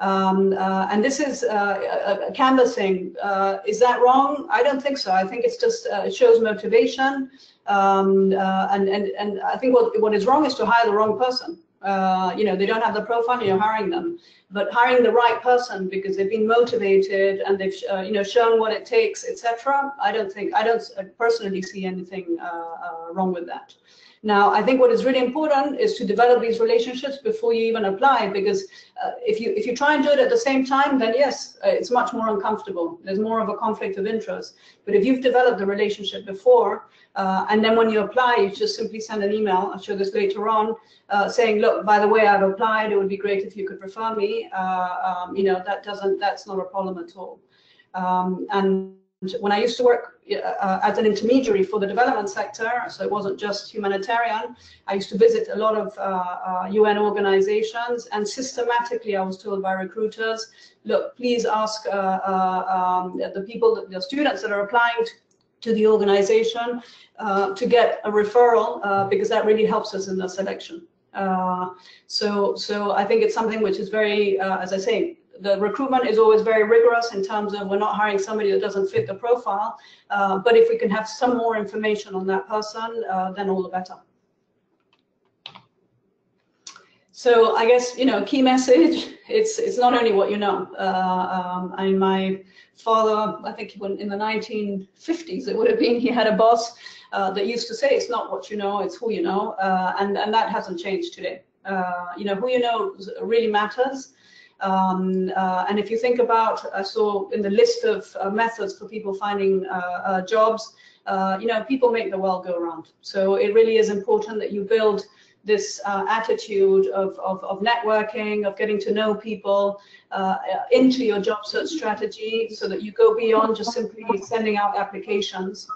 Um, uh, and this is uh, a, a canvassing. Uh, is that wrong? I don't think so. I think it's just uh, it shows motivation. Um, uh, and, and, and I think what, what is wrong is to hire the wrong person. Uh, you know, they don't have the profile, you're hiring them. But hiring the right person because they've been motivated and they've, uh, you know, shown what it takes, etc. I don't think, I don't personally see anything uh, uh, wrong with that. Now, I think what is really important is to develop these relationships before you even apply, because uh, if you if you try and do it at the same time, then yes, uh, it's much more uncomfortable. There's more of a conflict of interest. But if you've developed the relationship before, uh, and then when you apply, you just simply send an email. I'll show this later on, uh, saying, "Look, by the way, I've applied. It would be great if you could refer me." Uh, um, you know, that doesn't that's not a problem at all. Um, and when I used to work uh, as an intermediary for the development sector, so it wasn't just humanitarian, I used to visit a lot of uh, uh, UN organizations and systematically I was told by recruiters, look, please ask uh, uh, um, the people, the students that are applying to, to the organization uh, to get a referral because that really helps us in the selection. so, so I think it's something which is very, as I say, the recruitment is always very rigorous in terms of we're not hiring somebody that doesn't fit the profile. Uh, but if we can have some more information on that person, uh, then all the better. So I guess, you know, key message, [LAUGHS] it's it's not only what you know. Uh, um, I mean, my father, I think when in the 1950s, it would have been, he had a boss uh, that used to say, it's not what you know, it's who you know. Uh, and, and that hasn't changed today. Uh, you know, who you know really matters. Um, uh, and if you think about, I saw in the list of uh, methods for people finding uh, jobs, you know, people make the world go round. So it really is important that you build this uh, attitude of, of, of, networking, of getting to know people uh, into your job search strategy so that you go beyond just simply sending out applications.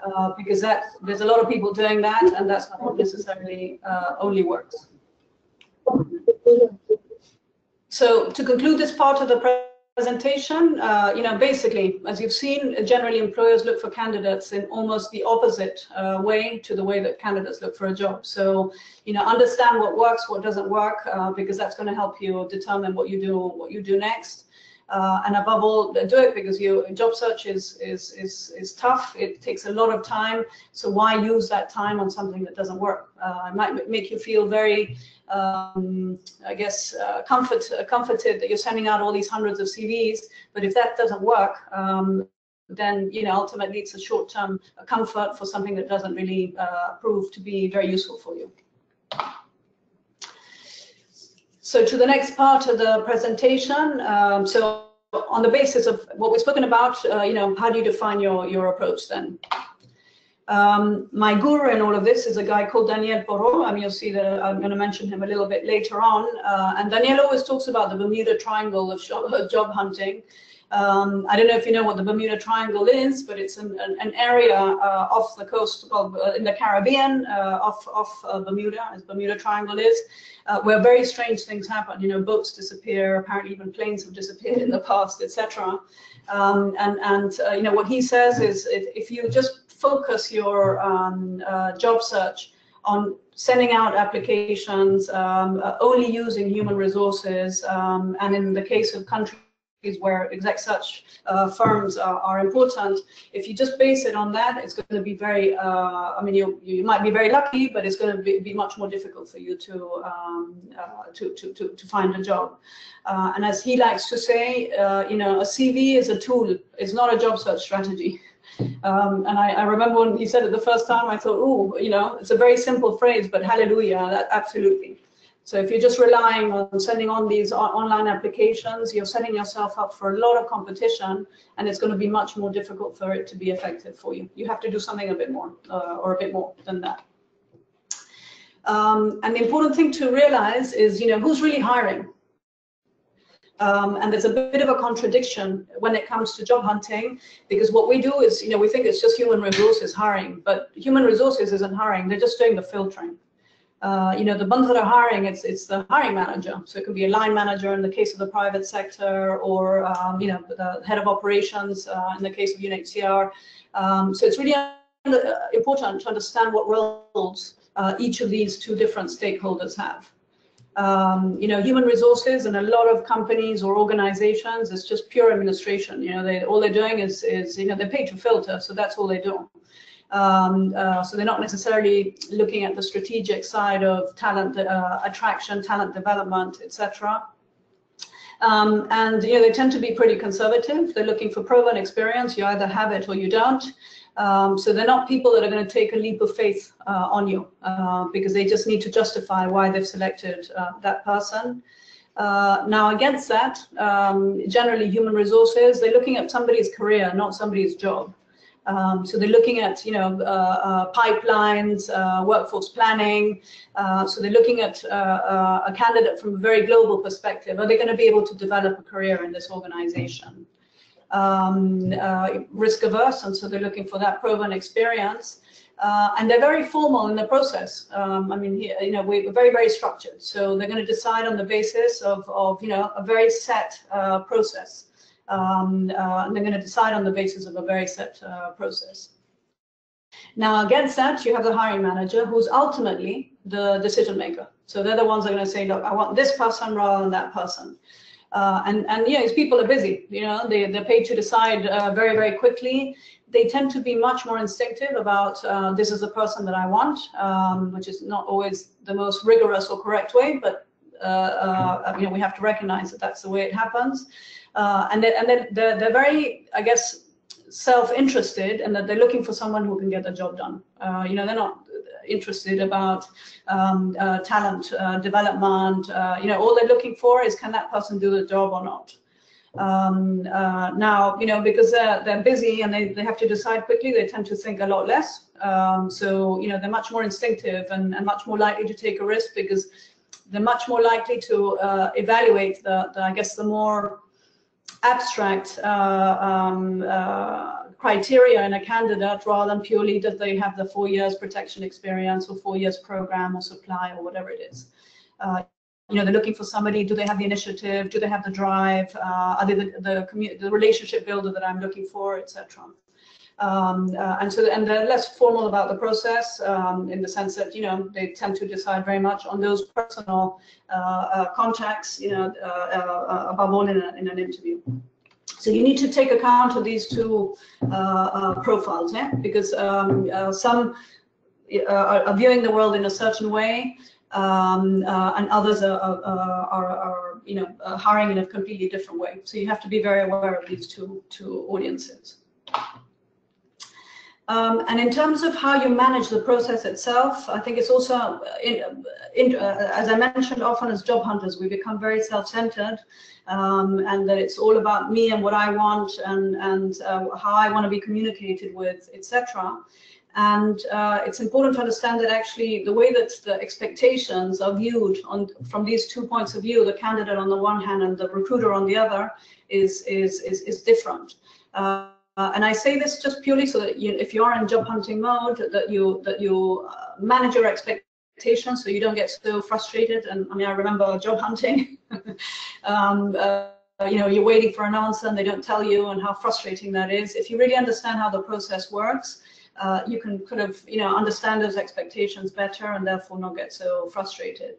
Uh, because that there's a lot of people doing that and that's not what necessarily uh, only works. So to conclude this part of the presentation, uh, you know, basically, as you've seen, generally employers look for candidates in almost the opposite uh, way to the way that candidates look for a job. So, you know, understand what works, what doesn't work, uh, because that's going to help you determine what you do, or what you do next. Uh, and above all, do it because your job search is, is, is, is tough. It takes a lot of time. So why use that time on something that doesn't work? Uh, it might make you feel very, um, I guess, uh, comfort, uh, comforted that you're sending out all these hundreds of CVs. But if that doesn't work, um, then you know ultimately it's a short-term comfort for something that doesn't really uh, prove to be very useful for you. So to the next part of the presentation, um, so on the basis of what we've spoken about, uh, you know, how do you define your, your approach then? Um, my guru in all of this is a guy called Daniel Porot. I mean, you'll see that I'm going to mention him a little bit later on. Uh, and Daniel always talks about the Bermuda Triangle of [LAUGHS] job hunting. Um, I don't know if you know what the Bermuda Triangle is, but it's an, an, an area uh, off the coast, uh, in the Caribbean, uh, off, off uh, Bermuda, as Bermuda Triangle is, uh, where very strange things happen. You know, boats disappear, apparently even planes have disappeared in the past, etc. Um, and and uh, you know what he says is if, if you just focus your um, job search on sending out applications, um, only using human resources, um, and in the case of countries where exec search uh, firms are, are, important. If you just base it on that, it's going to be very, uh, I mean, you, you might be very lucky, but it's going to be, be much more difficult for you to, um, uh, to, to, to, to, find a job. Uh, and as he likes to say, uh, you know, a CV is a tool, it's not a job search strategy. Um, and I, I, remember when he said it the first time, I thought, oh, you know, it's a very simple phrase, but hallelujah, that, absolutely. So if you're just relying on sending on these online applications, you're setting yourself up for a lot of competition, and it's going to be much more difficult for it to be effective for you. You have to do something a bit more, uh, or a bit more than that. Um, and the important thing to realize is, you know, who's really hiring? Um, and there's a bit of a contradiction when it comes to job hunting, because what we do is, you know, we think it's just human resources hiring, but human resources isn't hiring, they're just doing the filtering. Uh, you know, the ones that are hiring, it's it's the hiring manager. So it could be a line manager in the case of the private sector, or um, you know, the head of operations uh, in the case of UNHCR. Um, so it's really important to understand what roles uh, each of these two different stakeholders have. Um, you know, human resources and a lot of companies or organizations, it's just pure administration. You know, they all they're doing is is you know they're paid to filter, so that's all they do. Um, uh, so they're not necessarily looking at the strategic side of talent uh, attraction, talent development, etc. Um, and you know they tend to be pretty conservative. They're looking for proven experience. You either have it or you don't. Um, so they're not people that are going to take a leap of faith uh, on you uh, because they just need to justify why they've selected uh, that person. Uh, now, against that, um, generally human resources, they're looking at somebody's career, not somebody's job. Um, so they're looking at, you know, uh, uh, pipelines, uh, workforce planning. Uh, so they're looking at uh, uh, a candidate from a very global perspective. Are they going to be able to develop a career in this organization? Um, risk averse, and so they're looking for that proven experience. and they're very formal in the process. Um, I mean, you know, we're very, very structured. So they're going to decide on the basis of, of you know, a very set process um, uh, and they're going to decide on the basis of a very set uh, process. Now, against that, you have the hiring manager, who's ultimately the decision maker. So they're the ones that are going to say, look, I want this person rather than that person. Uh, and and yeah, these people are busy. You know, they they're paid to decide uh, very very quickly. They tend to be much more instinctive about uh, this is the person that I want, um, which is not always the most rigorous or correct way, but uh, uh, you know we have to recognize that that's the way it happens. Uh, and they, and they, they're, they're very, I guess, self-interested and that they're looking for someone who can get the job done. Uh, you know, they're not interested about um, uh, talent uh, development. Uh, you know, all they're looking for is can that person do the job or not. Um, uh, now, you know, because they're, they're busy and they, they have to decide quickly, they tend to think a lot less. Um, so, you know, they're much more instinctive and, and much more likely to take a risk because they're much more likely to evaluate the, the, I guess, the more abstract uh, um, uh, criteria in a candidate rather than purely that they have the four years protection experience or four years program or supply or whatever it is. Uh, you know, they're looking for somebody. Do they have the initiative? Do they have the drive? Uh, are they the the, the relationship builder that I'm looking for, etc. Um, uh, and so, and they're less formal about the process um, in the sense that you know they tend to decide very much on those personal uh, uh contacts, you know, uh, uh, above all in, a, in, an interview. So you need to take account of these two profiles, yeah, because um, some are viewing the world in a certain way, um, uh, and others are, are, are, you know, hiring in a completely different way. So you have to be very aware of these two, two audiences. Um, and in terms of how you manage the process itself, I think it's also, uh, in, in, uh, as I mentioned often as job hunters, we become very self-centered um, and that it's all about me and what I want and, and uh, how I want to be communicated with, etc. And uh, it's important to understand that actually the way that the expectations are viewed on, from these two points of view, the candidate on the one hand and the recruiter on the other, is, is, is, is different. Uh, and I say this just purely so that you, if you are in job hunting mode, that you that you uh, manage your expectations so you don't get so frustrated. And I mean, I remember job hunting. [LAUGHS] um, uh, you know, you're waiting for an answer and they don't tell you, and how frustrating that is. If you really understand how the process works, uh, you can kind of you know understand those expectations better and therefore not get so frustrated.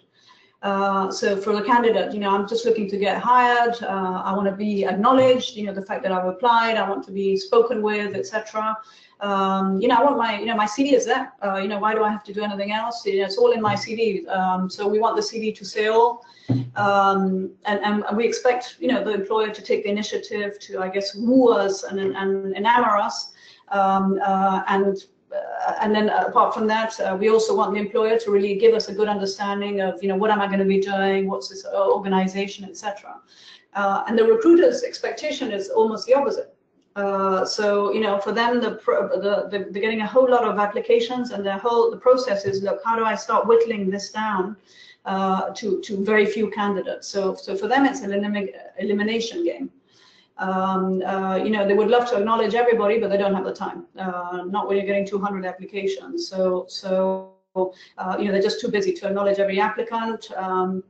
Uh, so for the candidate, you know, I'm just looking to get hired. Uh, I want to be acknowledged. You know, the fact that I've applied. I want to be spoken with, etc. Um, you know, I want my, you know, my CV is there. Uh, you know, why do I have to do anything else? You know, it's all in my CV. Um, so we want the CV to say all, um, and, and we expect, you know, the employer to take the initiative to, I guess, woo us and, and enamor us, um, uh, and and then apart from that, uh, we also want the employer to really give us a good understanding of, you know, what am I going to be doing, what's this organization, etc. Uh, and the recruiter's expectation is almost the opposite. Uh, so you know, for them, the, the, the, they're getting a whole lot of applications, and their whole the process is look, how do I start whittling this down uh, to to very few candidates? So so for them, it's an elim elimination game. Um, uh, you know, they would love to acknowledge everybody, but they don't have the time. Uh, not when you're getting 200 applications. So, so uh, you know, they're just too busy to acknowledge every applicant. Um,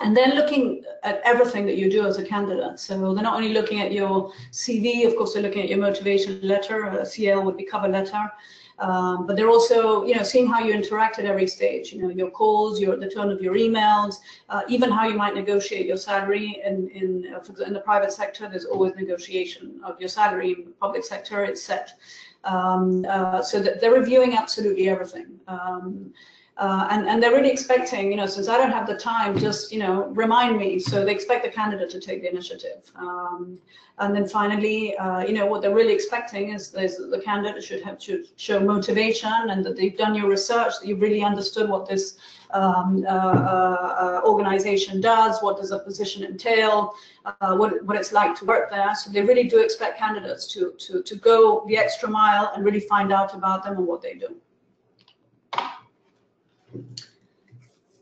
and then looking at everything that you do as a candidate. So they're not only looking at your CV, of course, they're looking at your motivation letter. A CL would be cover letter. Um, but they're also, you know, seeing how you interact at every stage, you know, your calls, your the tone of your emails, uh, even how you might negotiate your salary. In in, uh, in the private sector, there's always negotiation of your salary. In the public sector, it's set. Um, uh, so that they're reviewing absolutely everything. Um, uh, and, and they're really expecting, you know, since I don't have the time, just, you know, remind me. So they expect the candidate to take the initiative. Um, and then finally, uh, you know, what they're really expecting is, is the candidate should have to show motivation and that they've done your research, that you've really understood what this um, uh, uh organization does, what does a position entail, uh, what, what it's like to work there. So they really do expect candidates to, to, to go the extra mile and really find out about them and what they do.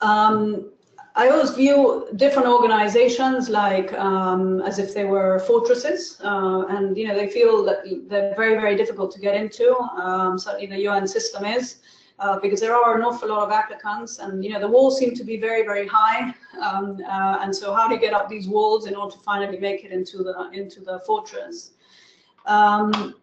Um, I always view different organizations like um, as if they were fortresses, uh, and you know they feel that they're very very difficult to get into. Um, certainly the UN system is. Uh, because there are an awful lot of applicants and you know the walls seem to be very very high um, uh, and so how do you get up these walls in order to finally make it into the into the fortress um,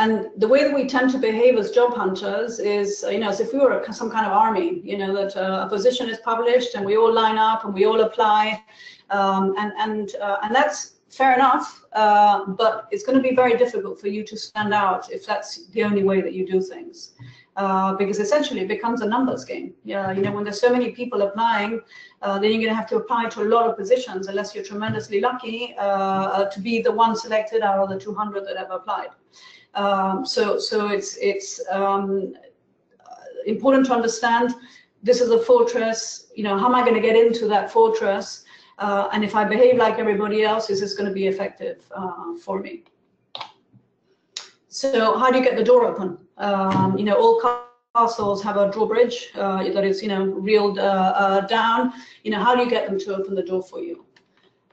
and the way that we tend to behave as job hunters is, you know, as if we were some kind of army, you know, that uh, a position is published and we all line up and we all apply. Um, and and uh, and that's fair enough, uh, but it's going to be very difficult for you to stand out if that's the only way that you do things. Uh, because essentially it becomes a numbers game. Yeah, you know, when there's so many people applying, uh, then you're going to have to apply to a lot of positions unless you're tremendously lucky uh, to be the one selected out of the 200 that have applied. Um, so, so it's it's um, important to understand this is a fortress. You know, how am I going to get into that fortress? Uh, and if I behave like everybody else, is this going to be effective uh, for me? So, how do you get the door open? Um, you know, all castles have a drawbridge uh, that is, you know, reeled uh, uh, down. You know, how do you get them to open the door for you?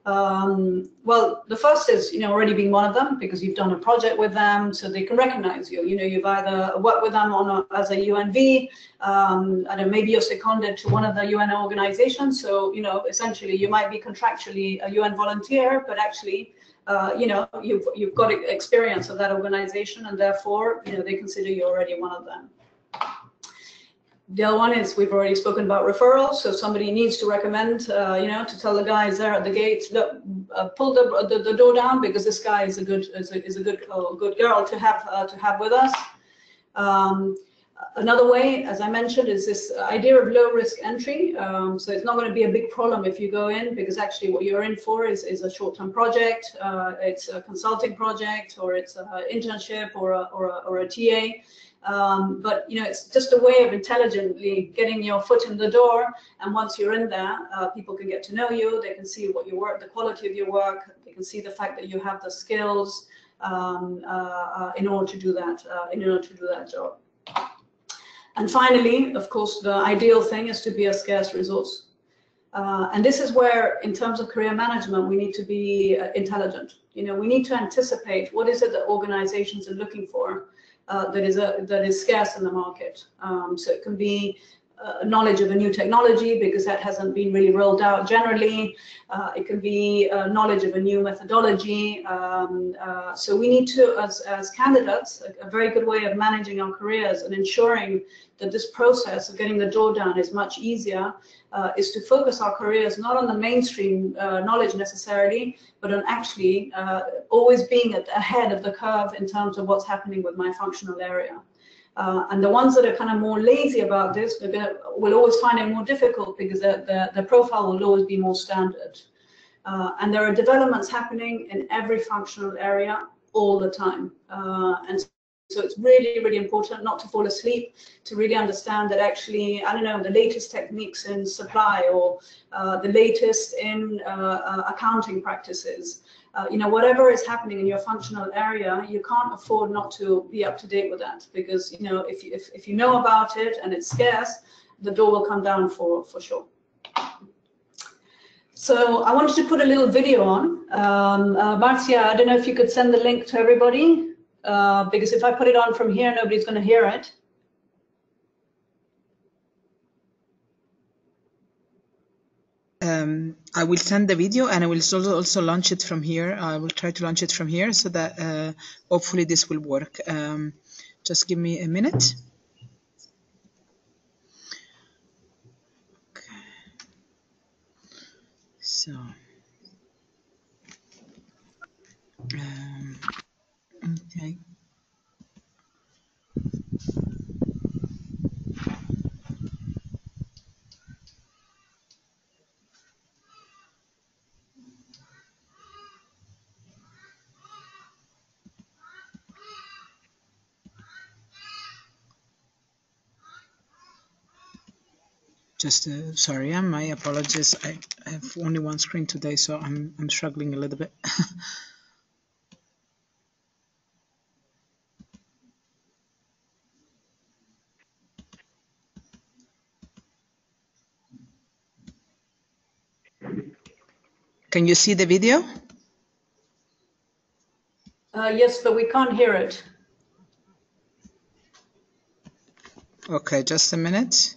Um, well, the first is, you know, already being one of them because you've done a project with them, so they can recognize you. You know, you've either worked with them on a, as a UNV, um, I don't maybe you're seconded to one of the UN organizations. So, you know, essentially you might be contractually a UN volunteer, but actually, uh, you know, you've, you've got experience of that organization and therefore, you know, they consider you already one of them. The other one is we've already spoken about referrals. So somebody needs to recommend, uh, you know, to tell the guys there at the gate, look, uh, pull the, the, the door down because this guy is a good is a, is a good uh, good girl to have uh, to have with us. Um, another way, as I mentioned, is this idea of low risk entry. Um, so it's not going to be a big problem if you go in because actually what you're in for is, is a short term project. Uh, it's a consulting project or it's an internship or a, or a, or a TA. Um, but you know, it's just a way of intelligently getting your foot in the door. And once you're in there, uh, people can get to know you. They can see what your work, the quality of your work. They can see the fact that you have the skills um, uh, uh, in order to do that. Uh, in order to do that job. And finally, of course, the ideal thing is to be a scarce resource. Uh, and this is where, in terms of career management, we need to be uh, intelligent. You know, we need to anticipate what is it that organizations are looking for that is a, that is scarce in the market. Um, so it can be uh, knowledge of a new technology because that hasn't been really rolled out generally. Uh, it can be uh, knowledge of a new methodology. Um, uh, so we need to, as, as candidates, a, a, very good way of managing our careers and ensuring that this process of getting the door down is much easier uh, is to focus our careers not on the mainstream uh, knowledge necessarily, but on actually always being at, ahead of the curve in terms of what's happening with my functional area. Uh, and the ones that are kind of more lazy about this, they're gonna, will always find it more difficult because the, the, the profile will always be more standard. Uh, and there are developments happening in every functional area all the time. Uh, and so it's really, really important not to fall asleep, to really understand that actually, I don't know, the latest techniques in supply or uh, the latest in uh, uh, accounting practices uh, you know, whatever is happening in your functional area, you can't afford not to be up to date with that because, you know, if you, if, if you know about it and it's scarce, the door will come down for, for sure. So I wanted to put a little video on. Um, uh, Marcia, I don't know if you could send the link to everybody uh, because if I put it on from here, nobody's going to hear it. Um, I will send the video and I will also launch it from here. I will try to launch it from here so that uh, hopefully this will work. Um, just give me a minute. Okay. So, um, okay. Just uh, sorry, uh, my apologies. I, I have only one screen today, so I'm I'm struggling a little bit. [LAUGHS] Can you see the video? Uh, yes, but we can't hear it. Okay, just a minute.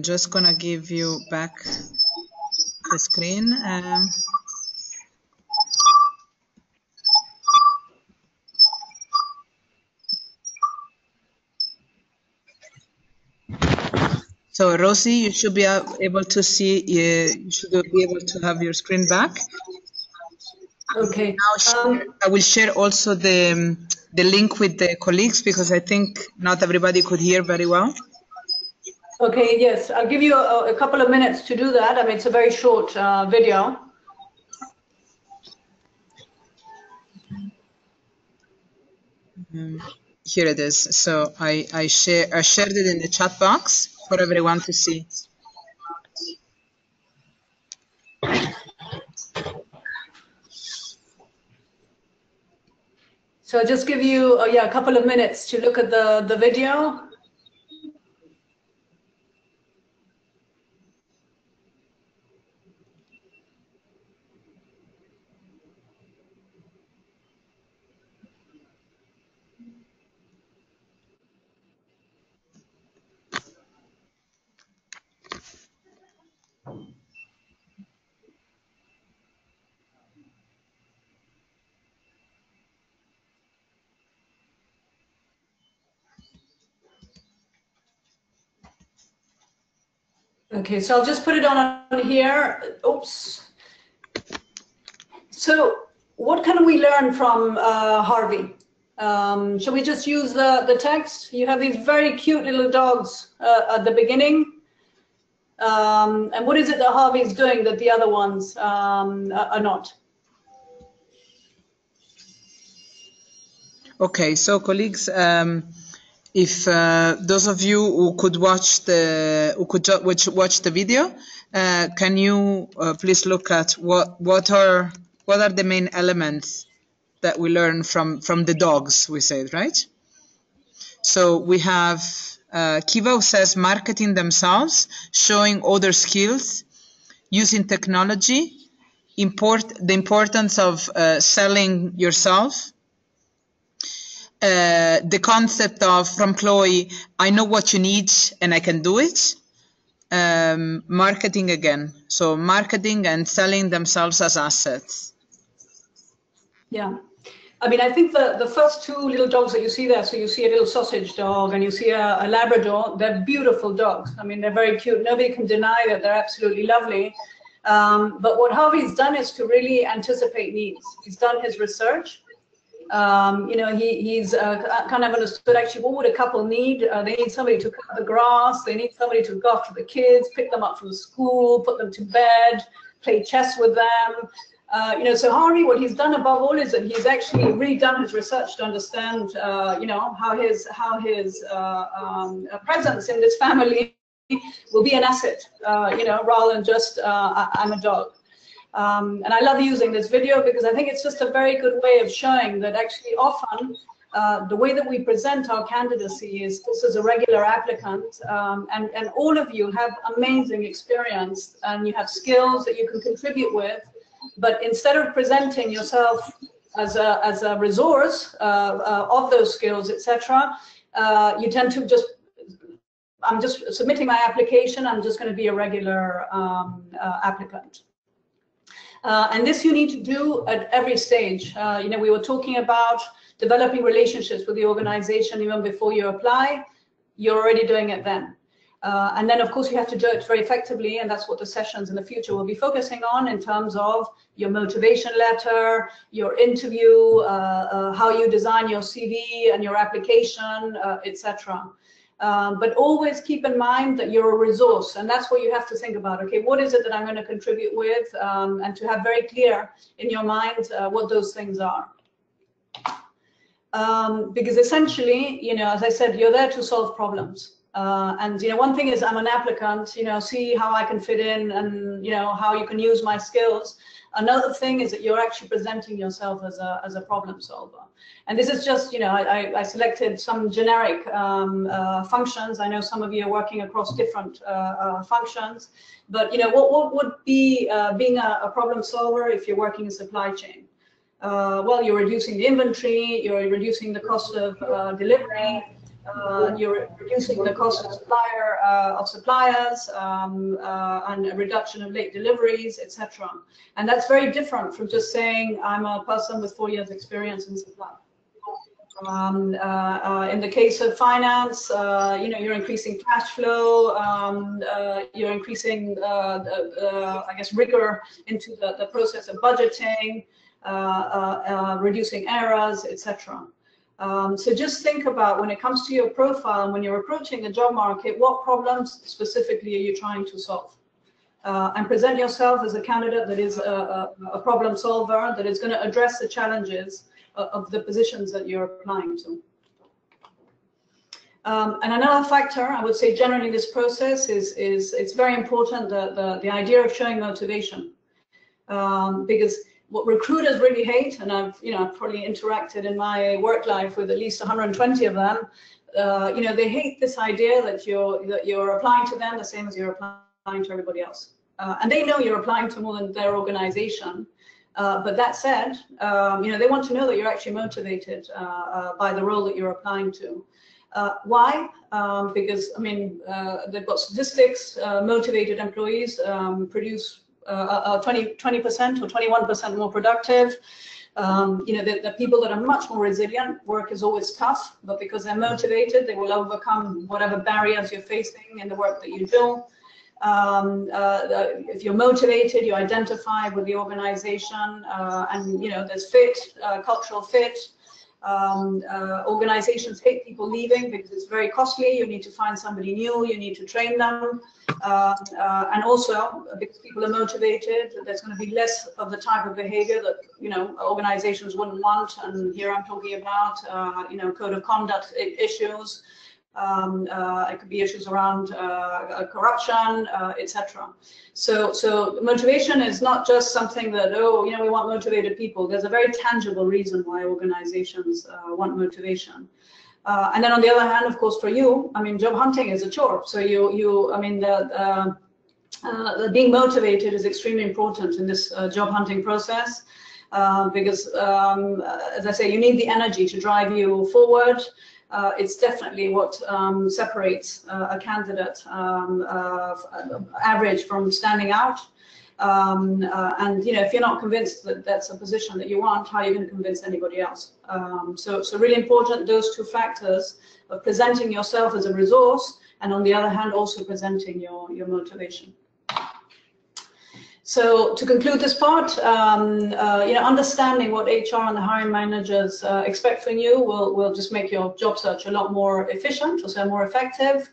I'm just gonna give you back the screen. Um, so Rosie, you should be able to see, uh, you should be able to have your screen back. Okay. Now um, I will share also the, the link with the colleagues because I think not everybody could hear very well. Okay, yes, I'll give you a, a couple of minutes to do that. I mean, it's a very short uh, video. Um, here it is. So I, I, share, I shared it in the chat box for everyone to see. So I'll just give you uh, yeah, a couple of minutes to look at the, the video. Okay, so I'll just put it on here. Oops. So what can we learn from uh, Harvey? Um, shall we just use the, the text? You have these very cute little dogs uh, at the beginning. Um, and what is it that Harvey is doing that the other ones um, are not? Okay, so colleagues, um, if uh, those of you who could watch the who could watch, watch the video, uh, can you uh, please look at what what are what are the main elements that we learn from from the dogs? We said right. So we have uh, Kiva says marketing themselves, showing other skills, using technology, import the importance of uh, selling yourself uh, the concept of from Chloe, I know what you need and I can do it. Um, marketing again. So marketing and selling themselves as assets. Yeah. I mean, I think the, the first two little dogs that you see there, so you see a little sausage dog and you see a, a Labrador, they're beautiful dogs. I mean, they're very cute. Nobody can deny that they're absolutely lovely. Um, but what Harvey's done is to really anticipate needs. He's done his research um, you know, he, he's uh, kind of understood actually what would a couple need? Uh, they need somebody to cut the grass. They need somebody to look after the kids, pick them up from school, put them to bed, play chess with them. Uh, you know, so Harvey, what he's done above all is that he's actually redone his research to understand, uh, you know, how his how his uh, um, presence in this family [LAUGHS] will be an asset, uh, you know, rather than just I'm a dog. Um, and I love using this video because I think it's just a very good way of showing that actually often uh, the way that we present our candidacy is this is a regular applicant um, and, and all of you have amazing experience and you have skills that you can contribute with. But instead of presenting yourself as a, as a resource uh, uh, of those skills, etc., uh, you tend to just I'm just submitting my application. I'm just going to be a regular um, uh, applicant. Uh, and this you need to do at every stage. Uh, you know, we were talking about developing relationships with the organization even before you apply. You're already doing it then. Uh, and then, of course, you have to do it very effectively, and that's what the sessions in the future will be focusing on in terms of your motivation letter, your interview, uh, uh, how you design your CV and your application, uh, etc. Um, but always keep in mind that you're a resource, and that's what you have to think about. Okay, what is it that I'm going to contribute with, um, and to have very clear in your mind uh, what those things are. Um, because essentially, you know, as I said, you're there to solve problems. Uh, and you know, one thing is I'm an applicant. You know, see how I can fit in, and you know how you can use my skills. Another thing is that you're actually presenting yourself as a, as a problem solver. And this is just, you know, I, I selected some generic um, uh, functions. I know some of you are working across different uh, uh, functions, but, you know, what, what would be uh, being a, a, problem solver if you're working in supply chain? Uh, well, you're reducing the inventory, you're reducing the cost of uh, delivery, you're reducing the cost of supplier uh, of suppliers um, uh, and a reduction of late deliveries, etc. And that's very different from just saying I'm a person with four years experience in supply. Um, uh, uh, in the case of finance, uh, you know, you're increasing cash flow, um, you're increasing, I guess, rigor into the, the process of budgeting, reducing errors, etc. Um, so just think about when it comes to your profile and when you're approaching the job market, what problems specifically are you trying to solve? Uh, and present yourself as a candidate that is a, a, a problem solver, that is going to address the challenges of the positions that you're applying to. Um, and another factor, I would say generally this process is, is it's very important the, the, the idea of showing motivation. Um, because what recruiters really hate, and I've you know probably interacted in my work life with at least 120 of them. Uh, you know they hate this idea that you're that you're applying to them the same as you're applying to everybody else, uh, and they know you're applying to more than their organization. Uh, but that said, um, you know they want to know that you're actually motivated uh, uh, by the role that you're applying to. Uh, why? Um, because I mean, uh, they've got statistics. Uh, motivated employees um, produce uh, 20 percent or 21 percent more productive. Um, you know, the, the, people that are much more resilient, work is always tough, but because they're motivated, they will overcome whatever barriers you're facing in the work that you do. Um, uh, if you're motivated, you identify with the organization, uh, and you know, there's fit, uh, cultural fit, um, uh, organizations hate people leaving because it's very costly. You need to find somebody new. You need to train them. Uh, uh, and also, because people are motivated, there's going to be less of the type of behavior that, you know, organizations wouldn't want. And here I'm talking about, uh, you know, code of conduct issues, um, uh, it could be issues around uh, corruption, uh, etc. So, so motivation is not just something that oh, you know, we want motivated people. There's a very tangible reason why organizations uh, want motivation. Uh, and then on the other hand, of course, for you, I mean, job hunting is a chore. So you, you, I mean, the, uh, being motivated is extremely important in this job hunting process. because, um, as I say, you need the energy to drive you forward uh, it's definitely what um, separates uh, a candidate um, uh, average from standing out. Um, uh, and you know, if you're not convinced that that's a position that you want, how are you going to convince anybody else? Um, so, so really important those two factors of presenting yourself as a resource, and on the other hand, also presenting your your motivation. So to conclude this part, um, uh, you know, understanding what HR and the hiring managers uh, expect from you will, will just make your job search a lot more efficient, also more effective.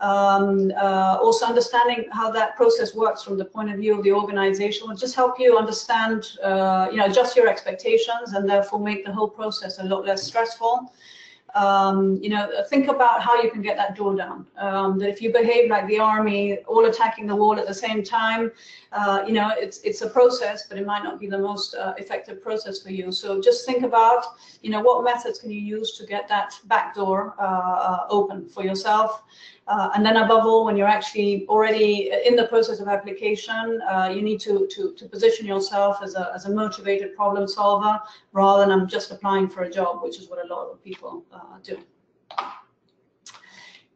Um, uh, also understanding how that process works from the point of view of the organization will just help you understand, uh, you know, adjust your expectations and therefore make the whole process a lot less stressful um, you know, think about how you can get that door down. Um, that if you behave like the army, all attacking the wall at the same time, uh, you know, it's it's a process, but it might not be the most uh, effective process for you. So just think about, you know, what methods can you use to get that back door uh, uh open for yourself. Uh, and then above all, when you're actually already in the process of application, uh, you need to, to, to, position yourself as a, as a motivated problem solver rather than I'm just applying for a job, which is what a lot of people uh, do.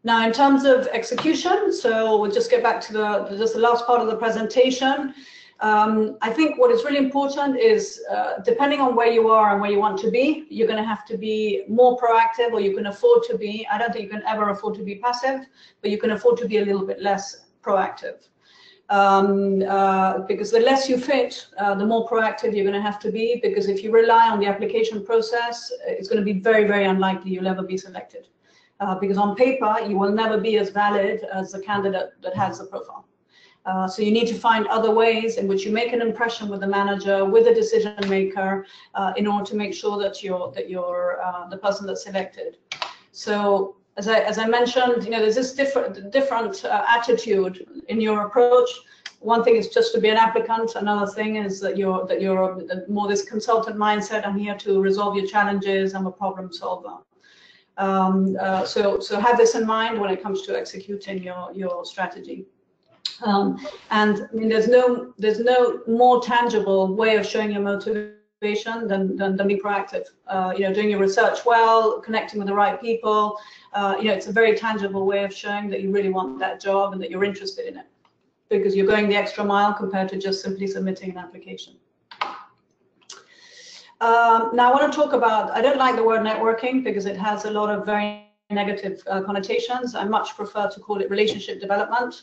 Now, in terms of execution, so we'll just get back to the, just the last part of the presentation. Um, I think what is really important is uh, depending on where you are and where you want to be, you're going to have to be more proactive or you can afford to be. I don't think you can ever afford to be passive, but you can afford to be a little bit less proactive. Um, uh, because the less you fit, uh, the more proactive you're going to have to be. Because if you rely on the application process, it's going to be very, very unlikely you'll ever be selected. Uh, because on paper, you will never be as valid as the candidate that has the profile. Uh, so you need to find other ways in which you make an impression with the manager, with the decision maker, uh, in order to make sure that you're that you're uh, the person that's selected. So as I as I mentioned, you know, there's this different different uh, attitude in your approach. One thing is just to be an applicant. Another thing is that you're that you're more this consultant mindset. I'm here to resolve your challenges. I'm a problem solver. Um, uh, so so have this in mind when it comes to executing your your strategy. Um, and I mean, there's no there's no more tangible way of showing your motivation than, than, than be proactive. Uh, you know, doing your research well, connecting with the right people. Uh, you know, it's a very tangible way of showing that you really want that job and that you're interested in it because you're going the extra mile compared to just simply submitting an application. Um, now I want to talk about, I don't like the word networking because it has a lot of very negative uh, connotations. I much prefer to call it relationship development.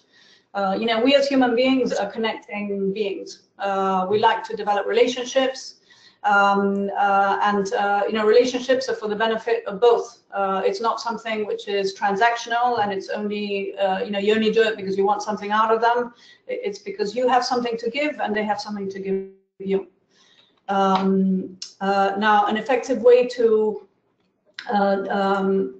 Uh, you know, we as human beings are connecting beings. Uh, we like to develop relationships. Um, uh, and uh, you know, relationships are for the benefit of both. Uh, it's not something which is transactional, and it's only you know you only do it because you want something out of them. It's because you have something to give, and they have something to give you. Um, uh, now, an effective way to, uh, um,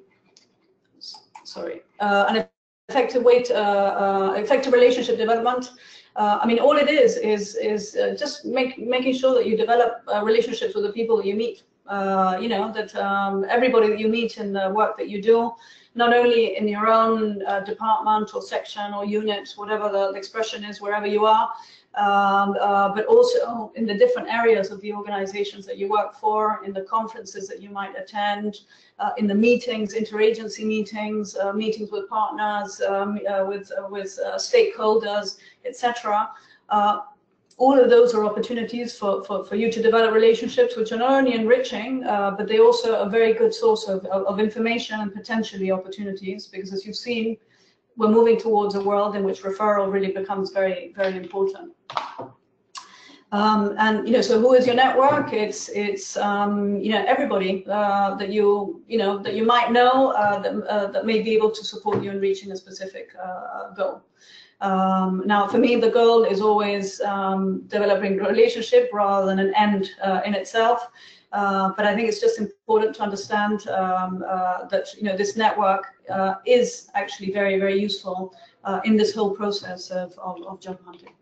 sorry, uh, an effective weight, uh, uh, effective relationship development. Uh, I mean, all it is is is just make, making sure that you develop relationships with the people that you meet. you know that um, everybody that you meet in the work that you do, not only in your own department or section or unit, whatever the, the expression is, wherever you are, um, uh, but also in the different areas of the organizations that you work for, in the conferences that you might attend, uh, in the meetings, interagency meetings, uh, meetings with partners, um, uh, with uh, with uh, stakeholders, etc. all of those are opportunities for, for, for you to develop relationships which are not only enriching, but they also a very good source of, of, of information and potentially opportunities because as you've seen, we're moving towards a world in which referral really becomes very, very important. Um, and you know, so who is your network? It's it's um, you know everybody uh, that you you know that you might know uh, that uh, that may be able to support you in reaching a specific uh, goal. Um, now, for me, the goal is always um, developing relationship rather than an end uh, in itself. Uh, but I think it's just important to understand um, uh, that you know this network uh, is actually very very useful uh, in this whole process of, of, of job hunting.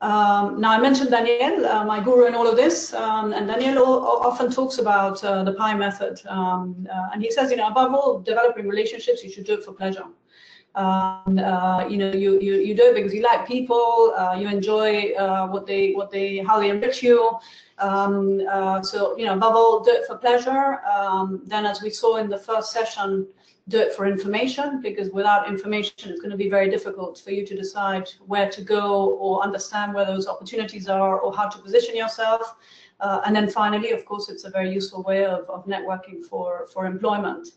Um, now I mentioned Daniel, uh, my guru in all of this, um, and Daniel often talks about the PIE method, um, and he says, you know, above all, developing relationships, you should do it for pleasure. Um, uh, you know, you, you, you do it because you like people, uh, you enjoy uh, what they, what they, how they enrich you. Um, uh, so, you know, above all, do it for pleasure. Um, then as we saw in the first session, do it for information because without information, it's going to be very difficult for you to decide where to go or understand where those opportunities are or how to position yourself. Uh, and then finally, of course, it's a very useful way of, of networking for, for employment.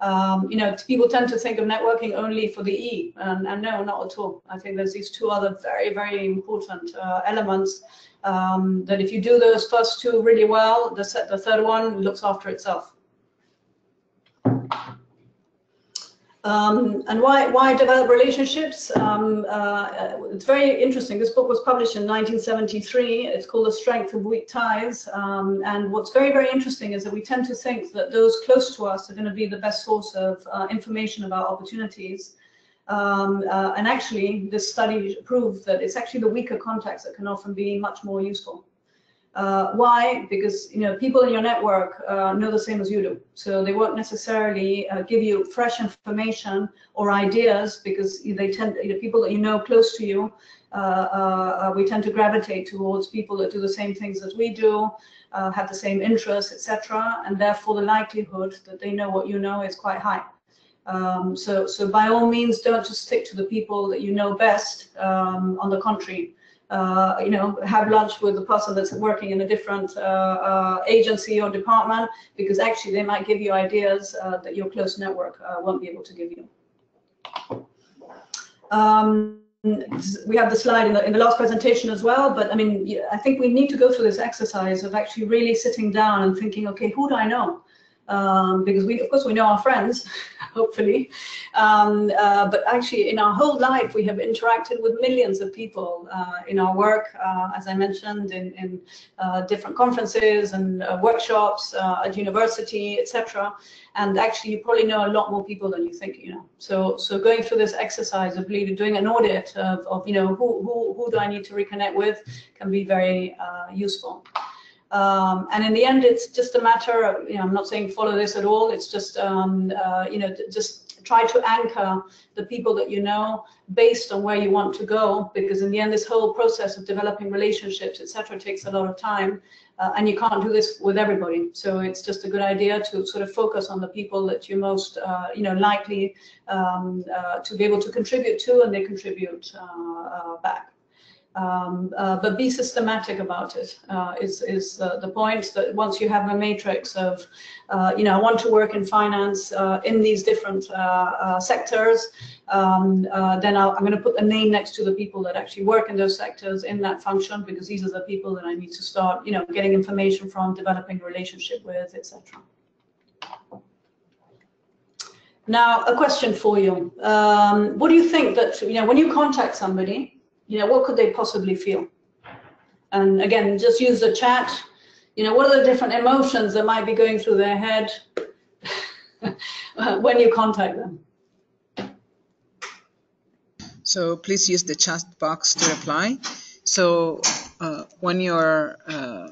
Um, you know, people tend to think of networking only for the E, and, and no, not at all. I think there's these two other very, very important uh, elements um, that if you do those first two really well, the, the third one looks after itself. Um, and why, why develop relationships? Um, uh, it's very interesting. This book was published in 1973. It's called The Strength of Weak Ties. Um, and what's very, very interesting is that we tend to think that those close to us are going to be the best source of uh, information about opportunities. Um, uh, and actually, this study proved that it's actually the weaker contacts that can often be much more useful. Uh, why? Because you know people in your network uh, know the same as you do, so they won't necessarily uh, give you fresh information or ideas because they tend, you know, people that you know close to you. Uh, uh, we tend to gravitate towards people that do the same things as we do, have the same interests, etc., and therefore the likelihood that they know what you know is quite high. Um, so, so by all means, don't just stick to the people that you know best. Um, on the contrary, uh, you know, have lunch with the person that's working in a different uh, uh, agency or department, because actually they might give you ideas uh, that your close network uh, won't be able to give you. Um, we have the slide in the, in the last presentation as well, but I mean, I think we need to go through this exercise of actually really sitting down and thinking, okay, who do I know? Um, because we, of course, we know our friends, [LAUGHS] hopefully, um, uh, but actually in our whole life, we have interacted with millions of people uh, in our work, uh, as I mentioned, in, in uh, different conferences and uh, workshops uh, at university, etc. And actually, you probably know a lot more people than you think you know. So, so going through this exercise of really doing an audit of, of you know, who, who, who do I need to reconnect with can be very useful. Um, and in the end, it's just a matter of, you know, I'm not saying follow this at all. It's just, um, uh, you know, just try to anchor the people that you know based on where you want to go, because in the end, this whole process of developing relationships, etc., takes a lot of time, uh, and you can't do this with everybody. So it's just a good idea to sort of focus on the people that you're most, uh, you know, likely um, uh, to be able to contribute to, and they contribute uh, uh, back. Um, uh, but be systematic about it. Uh, is is uh, the point that once you have a matrix of, uh, you know, I want to work in finance uh, in these different uh, sectors, um, then i am going to put a name next to the people that actually work in those sectors in that function because these are the people that I need to start, you know, getting information from, developing relationship with, etc. Now, a question for you. Um, what do you think that, you know, when you contact somebody, you know, what could they possibly feel? And again, just use the chat. You know, what are the different emotions that might be going through their head [LAUGHS] when you contact them? So please use the chat box to reply. So uh, when you're uh,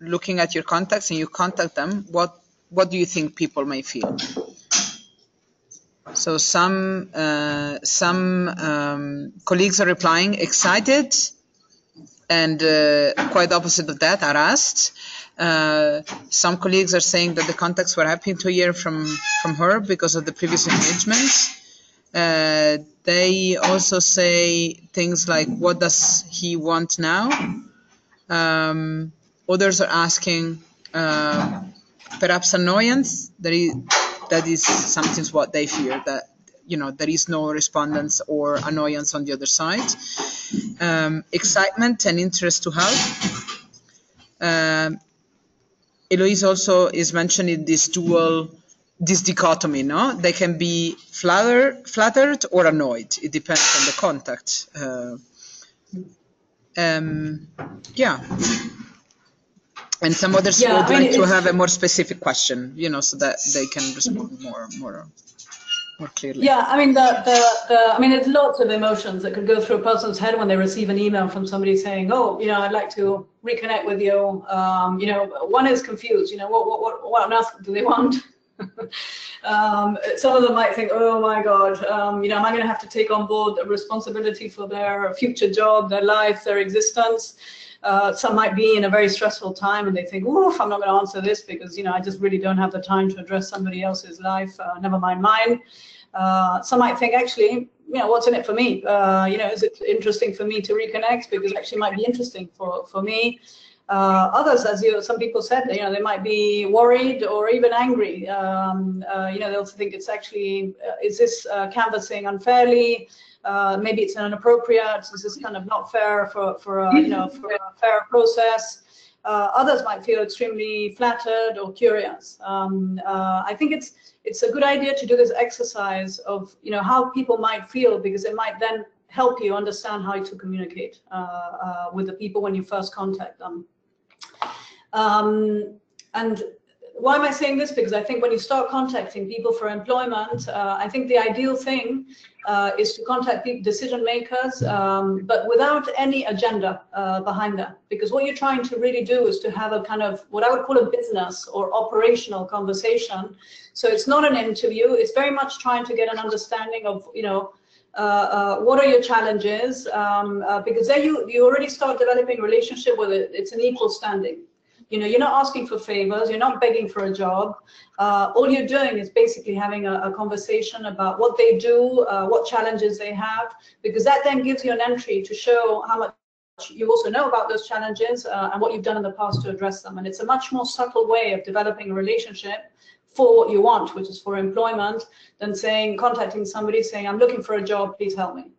looking at your contacts and you contact them, what what do you think people may feel? So some uh, some um, colleagues are replying excited, and uh, quite opposite of that, harassed. Uh, some colleagues are saying that the contacts were happy to hear from from her because of the previous engagements. Uh, they also say things like, "What does he want now?" Um, others are asking, uh, perhaps annoyance. That is that is sometimes what they fear that you know there is no respondents or annoyance on the other side. Um, excitement and interest to help. Um, Eloise also is mentioning this dual, this dichotomy. No, they can be flattered, flattered or annoyed. It depends on the contact. Uh, um, yeah and some others yeah, would I mean, like to have a more specific question, you know, so that they can respond more, more, more clearly. Yeah, I mean, the, the, the, I mean, it's lots of emotions that could go through a person's head when they receive an email from somebody saying, "Oh, you know, I'd like to reconnect with you." Um, you know, one is confused. You know, what, what, what, what on earth do they want? [LAUGHS] um, some of them might think, "Oh my God, um, you know, am I going to have to take on board the responsibility for their future job, their life, their existence?" Uh, some might be in a very stressful time and they think, oof, I'm not going to answer this because, you know, I just really don't have the time to address somebody else's life, uh, never mind mine. Uh, some might think, actually, you know, what's in it for me? Uh, you know, is it interesting for me to reconnect? Because it actually might be interesting for, for me. Uh, others, as you, some people said, you know, they might be worried or even angry. Um, uh, you know, they also think it's actually, is this canvassing unfairly? Uh, maybe it's inappropriate. This is kind of not fair for for a, you know for a fair process. Uh, others might feel extremely flattered or curious. Um, uh, I think it's it's a good idea to do this exercise of you know how people might feel because it might then help you understand how to communicate uh, uh, with the people when you first contact them. Um, and why am I saying this? Because I think when you start contacting people for employment, uh, I think the ideal thing uh, is to contact decision makers, um, but without any agenda uh, behind that. Because what you're trying to really do is to have a kind of what I would call a business or operational conversation. So it's not an interview. It's very much trying to get an understanding of, you know, uh, uh, what are your challenges? Um, uh, because there you you already start developing relationship with it. It's an equal standing. You know, you're not asking for favors, you're not begging for a job. Uh, all you're doing is basically having a, a conversation about what they do, uh, what challenges they have, because that then gives you an entry to show how much you also know about those challenges uh, and what you've done in the past to address them. And it's a much more subtle way of developing a relationship for what you want, which is for employment, than saying, contacting somebody saying, I'm looking for a job, please help me.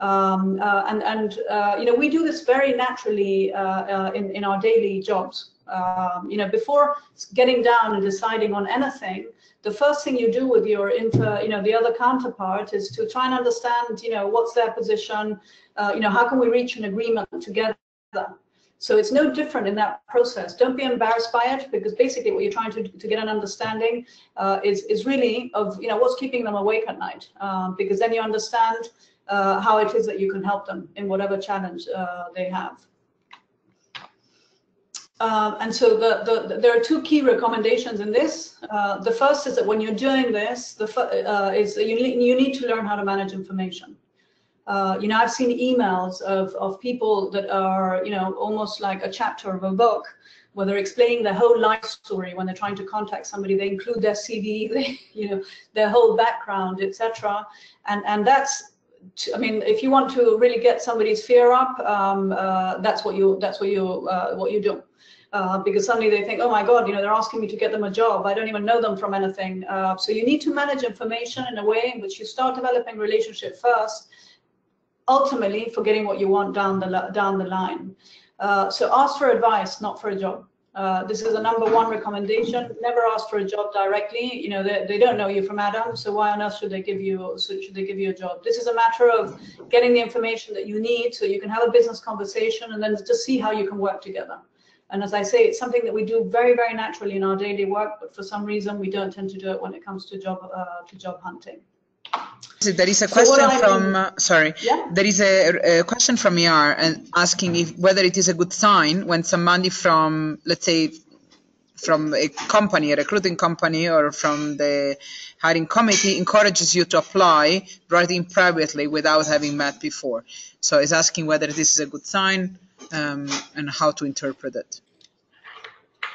Um, uh, and and uh, you know we do this very naturally uh, uh in in our daily jobs. Um, you know before getting down and deciding on anything, the first thing you do with your inter you know the other counterpart is to try and understand you know what's their position. Uh, you know how can we reach an agreement together. So it's no different in that process. Don't be embarrassed by it because basically what you're trying to, to get an understanding uh, is, is really of, you know, what's keeping them awake at night. Because then you understand uh, how it is that you can help them in whatever challenge uh, they have. Um, and so the, the, there are two key recommendations in this. Uh, the first is that when you're doing this, the uh, is you, you need to learn how to manage information. Uh, you know, I've seen emails of, of people that are, you know, almost like a chapter of a book where they're explaining their whole life story when they're trying to contact somebody. They include their CV, they, [LAUGHS] you know, their whole background, etc. And and that's I mean, if you want to really get somebody's fear up, um, uh, that's what you that's what you uh, what you do. Uh, because suddenly they think, oh my God, you know, they're asking me to get them a job. I don't even know them from anything. Uh, so you need to manage information in a way in which you start developing relationship first, ultimately for getting what you want down the down the line. Uh, so ask for advice, not for a job. Uh, this is a number one recommendation. Never ask for a job directly. You know, they, they don't know you from Adam, so why on earth should they give you should they give you a job? This is a matter of getting the information that you need so you can have a business conversation and then just see how you can work together. And as I say, it's something that we do very, very naturally in our daily work, but for some reason we don't tend to do it when it comes to job uh, to job hunting. There is a question so from uh, sorry. Yeah? There is a, a, question from ER and asking if whether it is a good sign when somebody from let's say from a company, a recruiting company, or from the hiring committee encourages you to apply writing privately without having met before. So it's asking whether this is a good sign um, and how to interpret it.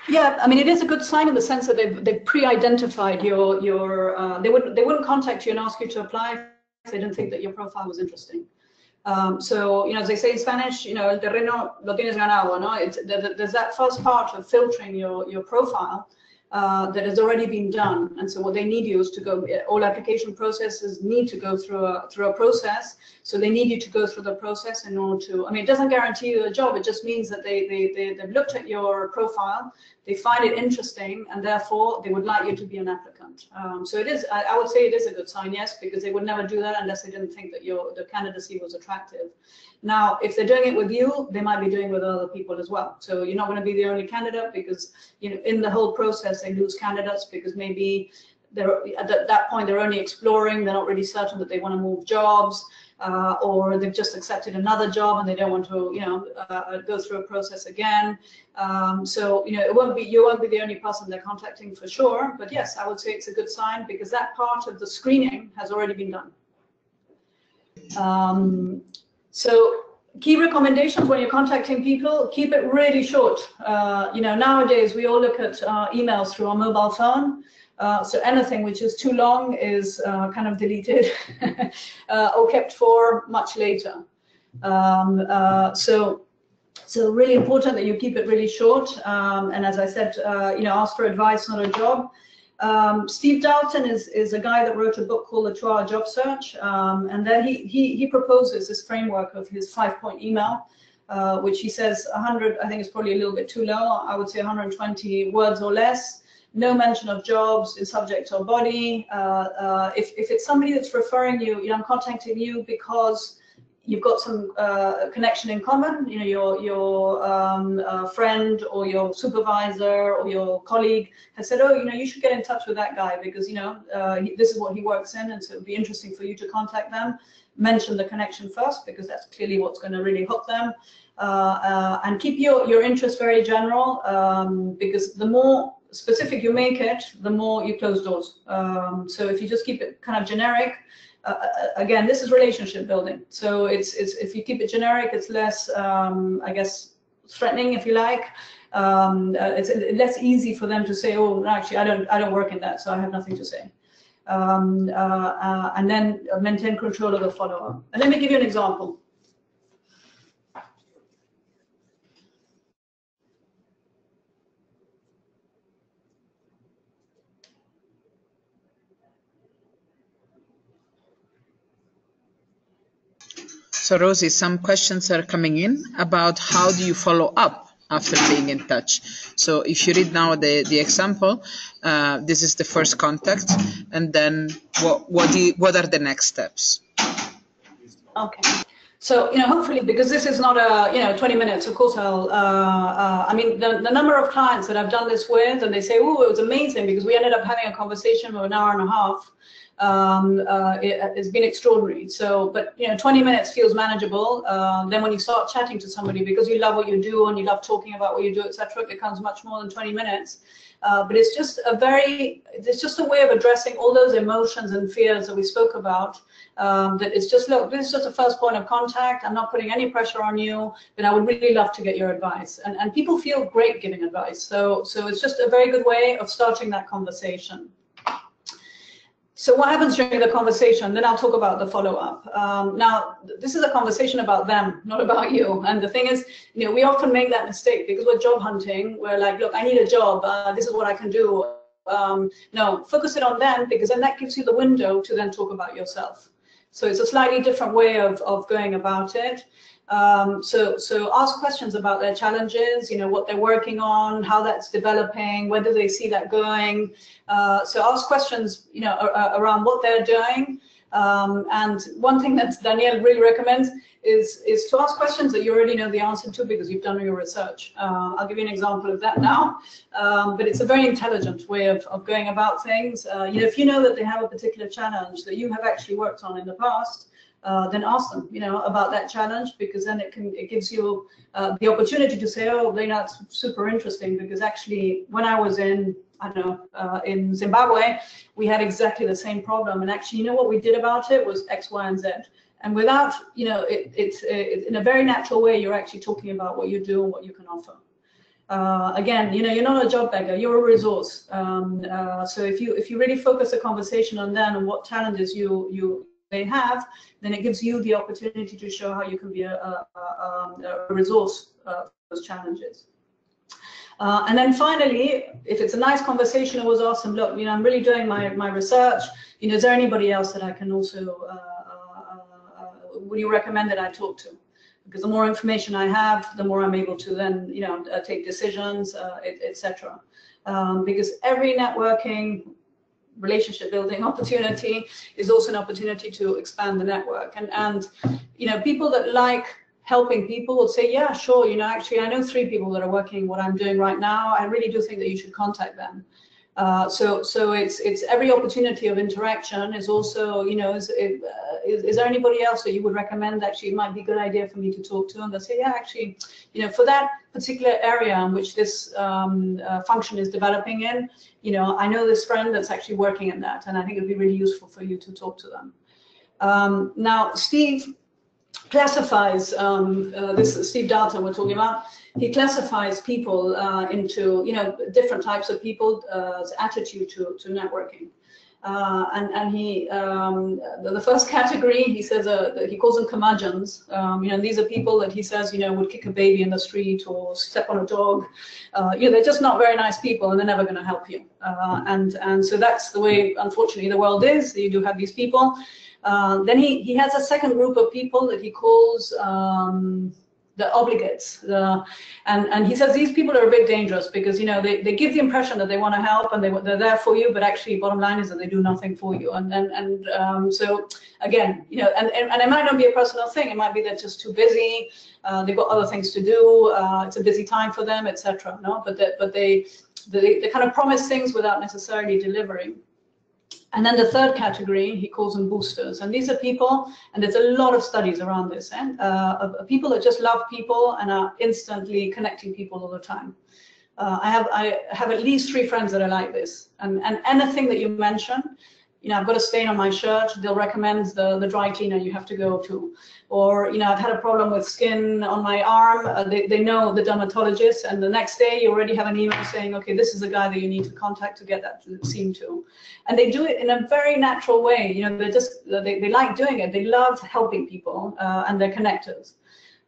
Yeah, I mean, it is a good sign in the sense that they've, they've pre-identified your, your uh, they, wouldn't, they wouldn't contact you and ask you to apply if they didn't think that your profile was interesting. Um, so, you know, as they say in Spanish, you know, el terreno lo tienes ganado, no? It's, there's that first part of filtering your, your profile uh, that has already been done. And so what they need you is to go, all application processes need to go through a, through a process. So they need you to go through the process in order to, I mean, it doesn't guarantee you a job. It just means that they, they, they, they've looked at your profile, they find it interesting, and therefore they would like you to be an applicant. Um, so it is, I, I, would say it is a good sign, yes, because they would never do that unless they didn't think that your the candidacy was attractive. Now, if they're doing it with you, they might be doing it with other people as well. So you're not going to be the only candidate because, you know, in the whole process, they lose candidates because maybe they're at that point they're only exploring, they're not really certain that they want to move jobs. Uh, or they've just accepted another job and they don't want to, you know, uh, go through a process again. Um, so, you know, it won't be you won't be the only person they're contacting for sure. But yes, I would say it's a good sign because that part of the screening has already been done. Um, so key recommendations when you're contacting people, keep it really short. Uh, you know, nowadays we all look at uh, emails through our mobile phone. Uh, so anything which is too long is uh, kind of deleted [LAUGHS] uh, or kept for much later. Um, uh, so, so really important that you keep it really short. Um, and as I said, you know, ask for advice, not a job. Um, Steve Dalton is, is a guy that wrote a book called The Two Hour Job Search. Um, and then he, he, he proposes this framework of his five point email, uh, which he says 100, I think is probably a little bit too low. I would say 120 words or less. No mention of jobs in subject or body. Uh, uh, if, if it's somebody that's referring you, you know, I'm contacting you because you've got some uh, connection in common, you know, your, your um, uh, friend or your supervisor or your colleague has said, oh, you know, you should get in touch with that guy because, you know, uh, he, this is what he works in and so it would be interesting for you to contact them. Mention the connection first because that's clearly what's going to really hook them. Uh, and keep your, your interest very general um, because the more specific you make it, the more you close doors. Um, so if you just keep it kind of generic, uh, uh, again, this is relationship building. So it's, it's if you keep it generic, it's less, um, I guess, threatening, if you like. Um, uh, it's less easy for them to say, oh, actually, I don't, I don't work in that, so I have nothing to say. Um, uh, uh and then maintain control of the follow-up. And let me give you an example. So Rosie, some questions are coming in about how do you follow up after being in touch. So if you read now the, the example, uh, this is the first contact, and then what what, do you, what are the next steps? Okay. So, you know, hopefully, because this is not a, you know, 20 minutes, of course I'll, uh, uh, I mean, the, the number of clients that I've done this with, and they say, oh, it was amazing because we ended up having a conversation for an hour and a half um, uh, it, has been extraordinary. So, but you know, 20 minutes feels manageable. Uh, then when you start chatting to somebody because you love what you do and you love talking about what you do, etc., it becomes much more than 20 minutes. Uh, but it's just a very, it's just a way of addressing all those emotions and fears that we spoke about. Um, that it's just, look, this is just a first point of contact. I'm not putting any pressure on you, but I would really love to get your advice. And, and people feel great giving advice. So, so it's just a very good way of starting that conversation. So what happens during the conversation? Then I'll talk about the follow-up. Um, now, this is a conversation about them, not about you. And the thing is, you know, we often make that mistake because we're job hunting. We're like, look, I need a job. Uh, this is what I can do. Um, no, focus it on them because then that gives you the window to then talk about yourself. So it's a slightly different way of, of going about it. Um, so, so ask questions about their challenges, you know, what they're working on, how that's developing, where do they see that going. Uh, so ask questions, you know, around what they're doing. Um, and one thing that Daniel really recommends is, is to ask questions that you already know the answer to because you've done your research. Uh, I'll give you an example of that now, um, but it's a very intelligent way of, of going about things. Uh, you know, if you know that they have a particular challenge that you have actually worked on in the past, uh, then ask them, you know, about that challenge because then it can it gives you uh, the opportunity to say, oh, they're not super interesting because actually when I was in I don't know uh, in Zimbabwe, we had exactly the same problem, and actually, you know what we did about it was X, Y, and Z. And without, you know, it, it's it, in a very natural way, you're actually talking about what you do and what you can offer. Uh, again, you know, you're not a job beggar, you're a resource. Um, uh, so if you if you really focus the conversation on them and what challenges you you they have, then it gives you the opportunity to show how you can be a, a, a, a resource uh, for those challenges. Uh, and then finally, if it's a nice conversation, it was awesome. Look, you know, I'm really doing my, my research. You know, is there anybody else that I can also, uh, uh, uh would you recommend that I talk to? Because the more information I have, the more I'm able to then, you know, uh, take decisions, etc. Et um, because every networking relationship building opportunity is also an opportunity to expand the network. And, and you know, people that like helping people will say, yeah, sure, you know, actually, I know three people that are working what I'm doing right now. I really do think that you should contact them. Uh, so, so it's it's every opportunity of interaction is also, you know, is, uh, is, is there anybody else that you would recommend actually it might be a good idea for me to talk to? And they'll say, yeah, actually, you know, for that particular area in which this um, uh, function is developing in, you know, I know this friend that's actually working in that, and I think it'd be really useful for you to talk to them. Um, now, Steve classifies um, uh, this Steve Dalton we're talking about he classifies people uh, into you know different types of people's uh, attitude to, to networking. Uh, and and he um, the, the, first category he says uh, he calls them curmudgeons. Um, you know these are people that he says you know would kick a baby in the street or step on a dog. Uh, you know they're just not very nice people and they're never going to help you. Uh, and and so that's the way unfortunately the world is. You do have these people. Uh, then he he has a second group of people that he calls um, the obligates. The, and, and he says these people are a bit dangerous because, you know, they, they give the impression that they want to help and they, they're there for you, but actually bottom line is that they do nothing for you. And, and, and um, so again, you know, and, and, and, it might not be a personal thing. It might be they're just too busy. Uh, they've got other things to do. Uh, it's a busy time for them, etc. No, but, that, but they, they, they kind of promise things without necessarily delivering. And then the third category, he calls them boosters. And these are people, and there's a lot of studies around this, eh? uh, people that just love people and are instantly connecting people all the time. Uh, I have I have at least three friends that are like this, and and anything that you mention, you know, I've got a stain on my shirt, they'll recommend the, the dry cleaner you have to go to. Or, you know, I've had a problem with skin on my arm, uh, they, they know the dermatologist, and the next day you already have an email saying, okay, this is the guy that you need to contact to get that seen to. And they do it in a very natural way, you know, they just, they, they like doing it, they love helping people, uh, and they're connectors.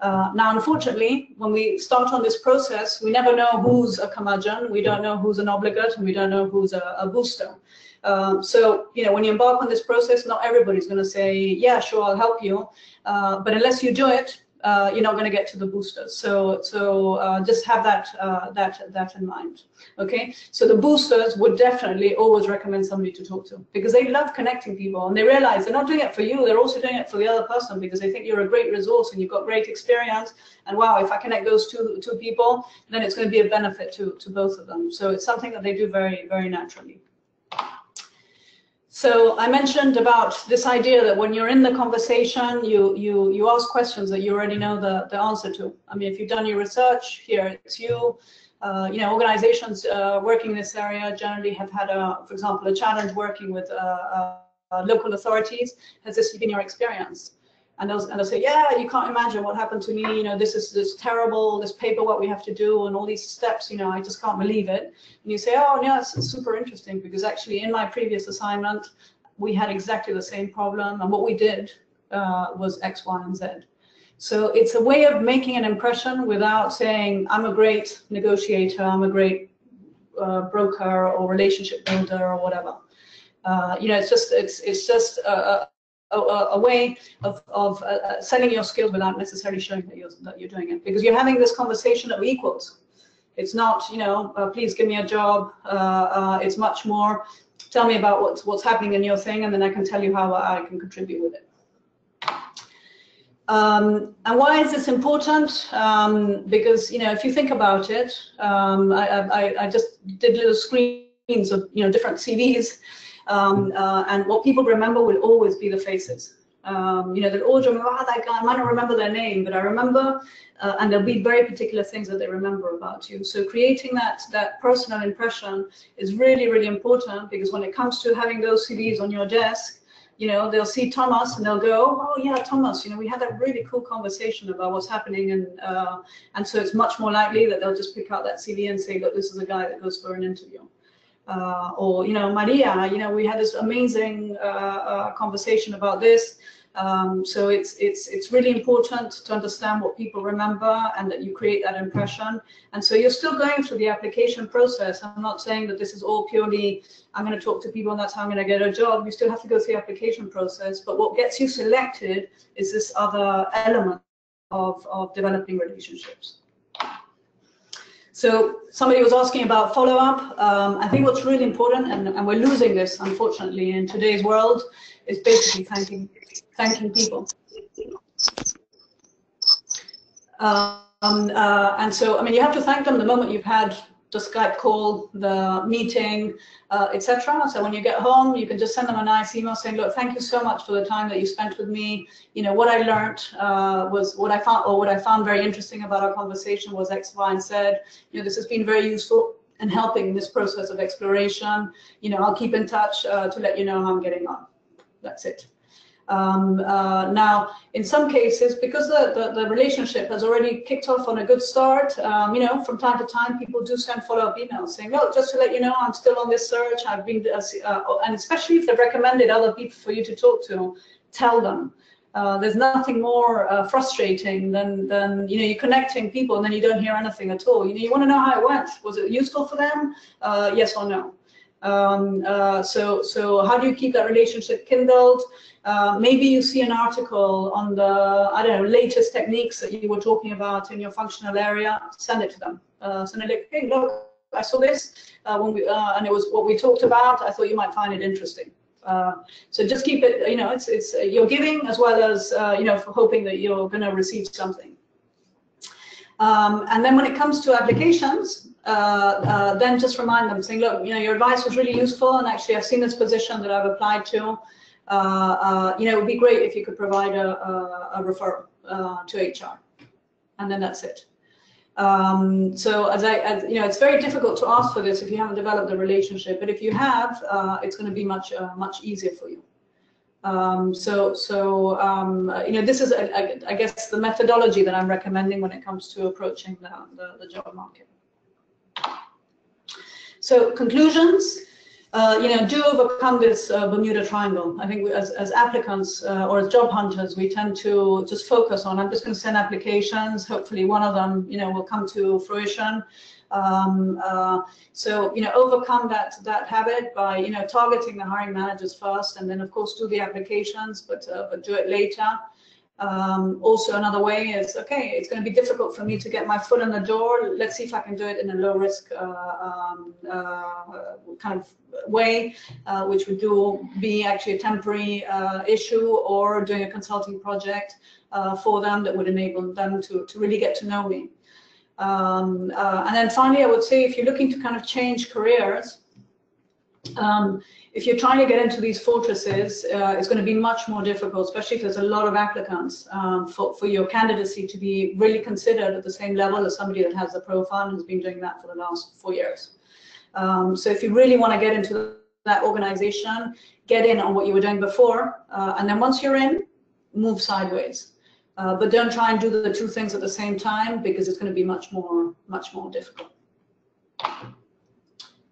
Uh, now, unfortunately, when we start on this process, we never know who's a curmudgeon, we don't know who's an obligate, and we don't know who's a, a booster. Um, so, you know, when you embark on this process, not everybody's going to say, yeah, sure, I'll help you. Uh, but unless you do it, uh, you're not going to get to the boosters. So, so uh, just have that uh, that that in mind. Okay. So the boosters would definitely always recommend somebody to talk to because they love connecting people and they realize they're not doing it for you. They're also doing it for the other person because they think you're a great resource and you've got great experience. And wow, if I connect those two two people, then it's going to be a benefit to to both of them. So it's something that they do very very naturally. So I mentioned about this idea that when you're in the conversation, you you you ask questions that you already know the the answer to. I mean, if you've done your research, here it's you. Uh, you know, organizations uh, working in this area generally have had a, for example, a challenge working with uh, uh, local authorities. Has this been your experience? And they'll, and they'll say, yeah, you can't imagine what happened to me. You know, this is this terrible, this paper, what we have to do, and all these steps. You know, I just can't believe it. And you say, oh, yeah, it's super interesting because actually in my previous assignment, we had exactly the same problem, and what we did uh, was X, Y, and Z. So it's a way of making an impression without saying, I'm a great negotiator, I'm a great uh, broker or relationship builder or whatever. Uh, you know, it's just it's it's just a, a, a way of, of uh, uh, selling your skills without necessarily showing that you're, that you're doing it because you're having this conversation of equals. It's not, you know, uh, please give me a job. Uh, uh, it's much more, tell me about what's, what's happening in your thing and then I can tell you how I can contribute with it. Um, and why is this important? Um, because, you know, if you think about it, um, I, I, I, just did little screens of, you know, different CVs um, uh, and what people remember will always be the faces. Um, you know, they'll always remember, oh, that guy, I might not remember their name, but I remember, uh, and there'll be very particular things that they remember about you. So creating that, that personal impression is really, really important because when it comes to having those CVs on your desk, you know, they'll see Thomas and they'll go, oh yeah, Thomas, you know, we had a really cool conversation about what's happening. And, uh, and so it's much more likely that they'll just pick out that CV and say, look, this is a guy that goes for an interview uh, or you know Maria, you know we had this amazing uh, uh, conversation about this. Um, so it's it's it's really important to understand what people remember and that you create that impression. And so you're still going through the application process. I'm not saying that this is all purely I'm going to talk to people and that's how I'm going to get a job. You still have to go through the application process. But what gets you selected is this other element of of developing relationships. So somebody was asking about follow-up. Um, I think what's really important, and, and, we're losing this unfortunately in today's world, is basically thanking thanking people. Um, uh, and so, I mean, you have to thank them the moment you've had the Skype call, the meeting, uh, etc. So when you get home, you can just send them a nice email saying, look, thank you so much for the time that you spent with me. You know, what I learned uh, was what I found, or what I found very interesting about our conversation was X, Y, and Z. You know, this has been very useful in helping this process of exploration. You know, I'll keep in touch uh, to let you know how I'm getting on. That's it. Um, uh, now, in some cases, because the, the, the, relationship has already kicked off on a good start, um, you know, from time to time, people do send follow-up emails saying, "Well, just to let you know, I'm still on this search. I've been, uh, uh, and especially if they've recommended other people for you to talk to, tell them. Uh, there's nothing more uh, frustrating than, than, you know, you're connecting people and then you don't hear anything at all. You know, you want to know how it went. Was it useful for them? Uh, yes or no? Um, uh, so, so how do you keep that relationship kindled? Uh, maybe you see an article on the, I don't know, latest techniques that you were talking about in your functional area, send it to them. Uh, send it like, hey, look, I saw this uh, when we, uh, and it was what we talked about. I thought you might find it interesting. Uh, so just keep it, you know, it's, it's you're giving as well as, you know, hoping that you're going to receive something. Um, and then when it comes to applications, uh, uh, then just remind them, saying, look, you know, your advice was really useful, and actually I've seen this position that I've applied to. Uh, uh, you know, it would be great if you could provide a, a, a referral to HR, and then that's it. Um, so as I, as, you know, it's very difficult to ask for this if you haven't developed a relationship, but if you have, uh, it's going to be much, uh, much easier for you. Um, so, so um, you know, this is, I, I, guess, the methodology that I'm recommending when it comes to approaching the, the, the job market. So conclusions, uh, you know, do overcome this uh, Bermuda Triangle. I think we, as, as applicants uh, or as job hunters, we tend to just focus on, I'm just going to send applications. Hopefully one of them, you know, will come to fruition. Um, uh, so, you know, overcome that that habit by, you know, targeting the hiring managers first, and then of course do the applications, but uh, but do it later. Um, also, another way is okay. It's going to be difficult for me to get my foot in the door. Let's see if I can do it in a low risk uh, um, uh, kind of way, uh, which would do be actually a temporary uh, issue or doing a consulting project uh, for them that would enable them to to really get to know me. Um, uh, and then finally, I would say if you're looking to kind of change careers, um, if you're trying to get into these fortresses, uh, it's going to be much more difficult, especially if there's a lot of applicants um, for, for your candidacy to be really considered at the same level as somebody that has the profile and has been doing that for the last four years. Um, so if you really want to get into that organization, get in on what you were doing before, uh, and then once you're in, move sideways. Uh, but don't try and do the two things at the same time because it's going to be much more, much more difficult.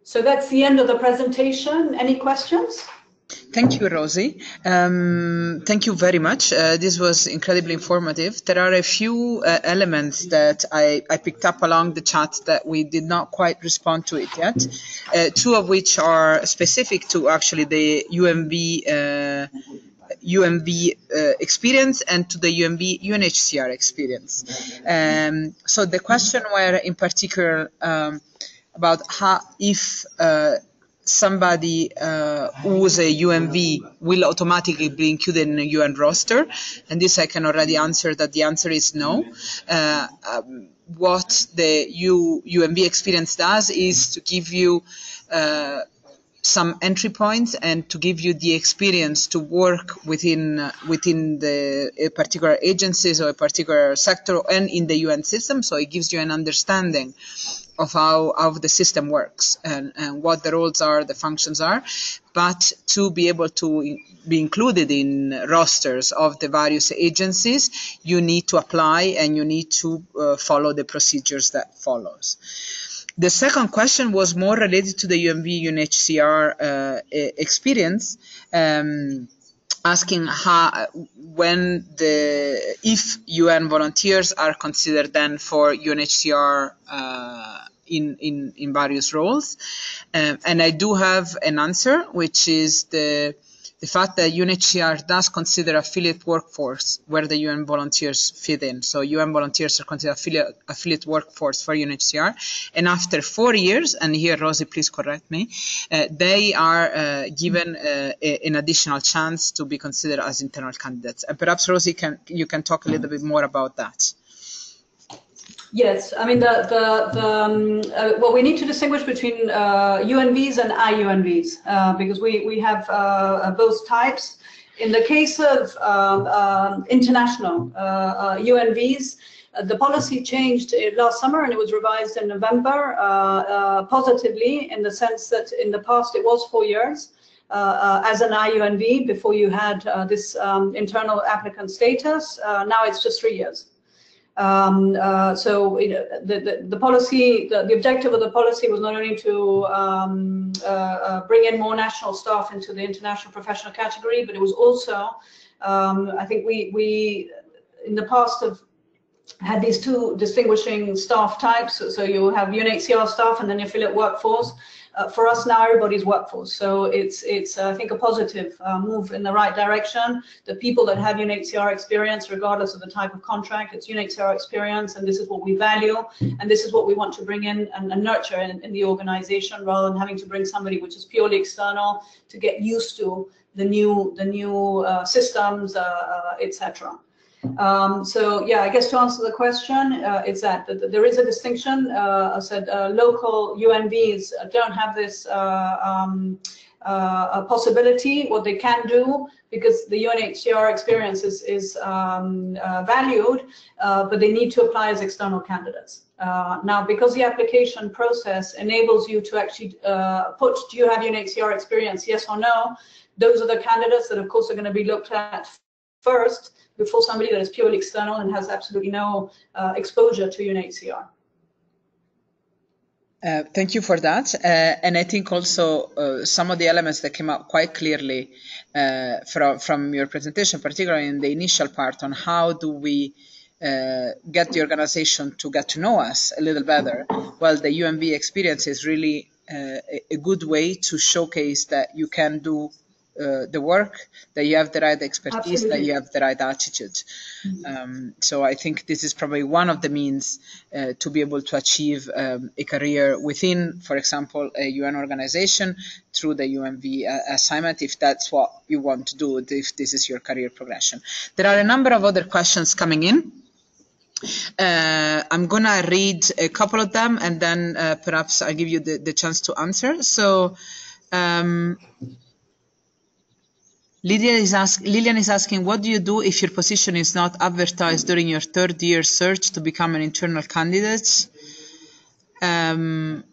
So that's the end of the presentation. Any questions? Thank you, Rosie. Um, thank you very much. Uh, this was incredibly informative. There are a few uh, elements that I, I, picked up along the chat that we did not quite respond to it yet. Uh, two of which are specific to actually the UNV UNV uh, experience and to the UNV UNHCR experience. Um, so the question were in particular um, about how if uh, somebody uh, who's a UNV will automatically be included in a UN roster, and this I can already answer that the answer is no. Uh, um, what the U, UNV experience does is to give you uh, some entry points and to give you the experience to work within uh, within the particular agencies or a particular sector and in the UN system. So it gives you an understanding of how, how the system works and, and what the roles are, the functions are, but to be able to be included in rosters of the various agencies, you need to apply and you need to uh, follow the procedures that follows. The second question was more related to the UNV UNHCR uh, experience. Um, asking how when the if UN volunteers are considered then for UNHCR uh, in, in in various roles, um, and I do have an answer, which is the the fact that UNHCR does consider affiliate workforce where the UN volunteers fit in. So UN volunteers are considered affiliate, affiliate workforce for UNHCR. And after four years, and here Rosie, please correct me, uh, they are uh, given uh, a, an additional chance to be considered as internal candidates. And perhaps Rosie, can you can talk a little bit more about that. Yes, I mean the the, the um, uh, well, we need to distinguish between uh, UNVs and IUNVs uh, because we we have uh, uh, both types. In the case of um, um international UNVs, uh, the policy changed last summer and it was revised in November positively in the sense that in the past it was four years. as an IUNV before you had this um, internal applicant status. now it's just three years. Um, uh, so know, the, the, the, policy, the, the, objective of the policy was not only to um, uh, uh, bring in more national staff into the international professional category, but it was also, um, I think we, we in the past have had these two distinguishing staff types. So, you have UNHCR staff and then your affiliate workforce for us now everybody's workforce. So it's it's uh, I think a positive uh, move in the right direction. The people that have UNHCR experience, regardless of the type of contract, it's UNHCR experience, and this is what we value, and this is what we want to bring in and, and nurture in, in, the organization, rather than having to bring somebody which is purely external to get used to the new the new uh, systems, uh, uh, etc. Um, so yeah, I guess to answer the question, uh, is that, there is a distinction. Uh, I said uh, local UNVs don't have this uh, um, uh, possibility. What they can do, because the UNHCR experience is, is um, uh, valued, but they need to apply as external candidates. now, because the application process enables you to actually put, do you have UNHCR experience, yes or no? Those are the candidates that, of course, are going to be looked at first before somebody that is purely external and has absolutely no uh, exposure to UNHCR. Uh, thank you for that. Uh, and I think also uh, some of the elements that came out quite clearly uh, from, from your presentation, particularly in the initial part on how do we uh, get the organization to get to know us a little better. Well, the UNV experience is really uh, a good way to showcase that you can do uh, the work, that you have the right expertise, Absolutely. that you have the right attitude. Mm-hmm. Um, so I think this is probably one of the means uh, to be able to achieve um, a career within, for example, a UN organization through the UNV uh, assignment, if that's what you want to do, if this is your career progression. There are a number of other questions coming in. Uh, I'm gonna read a couple of them and then uh, perhaps I'll give you the, the chance to answer. So um, Lillian is, ask, Lillian is asking, what do you do if your position is not advertised during your third year search to become an internal candidate? Um,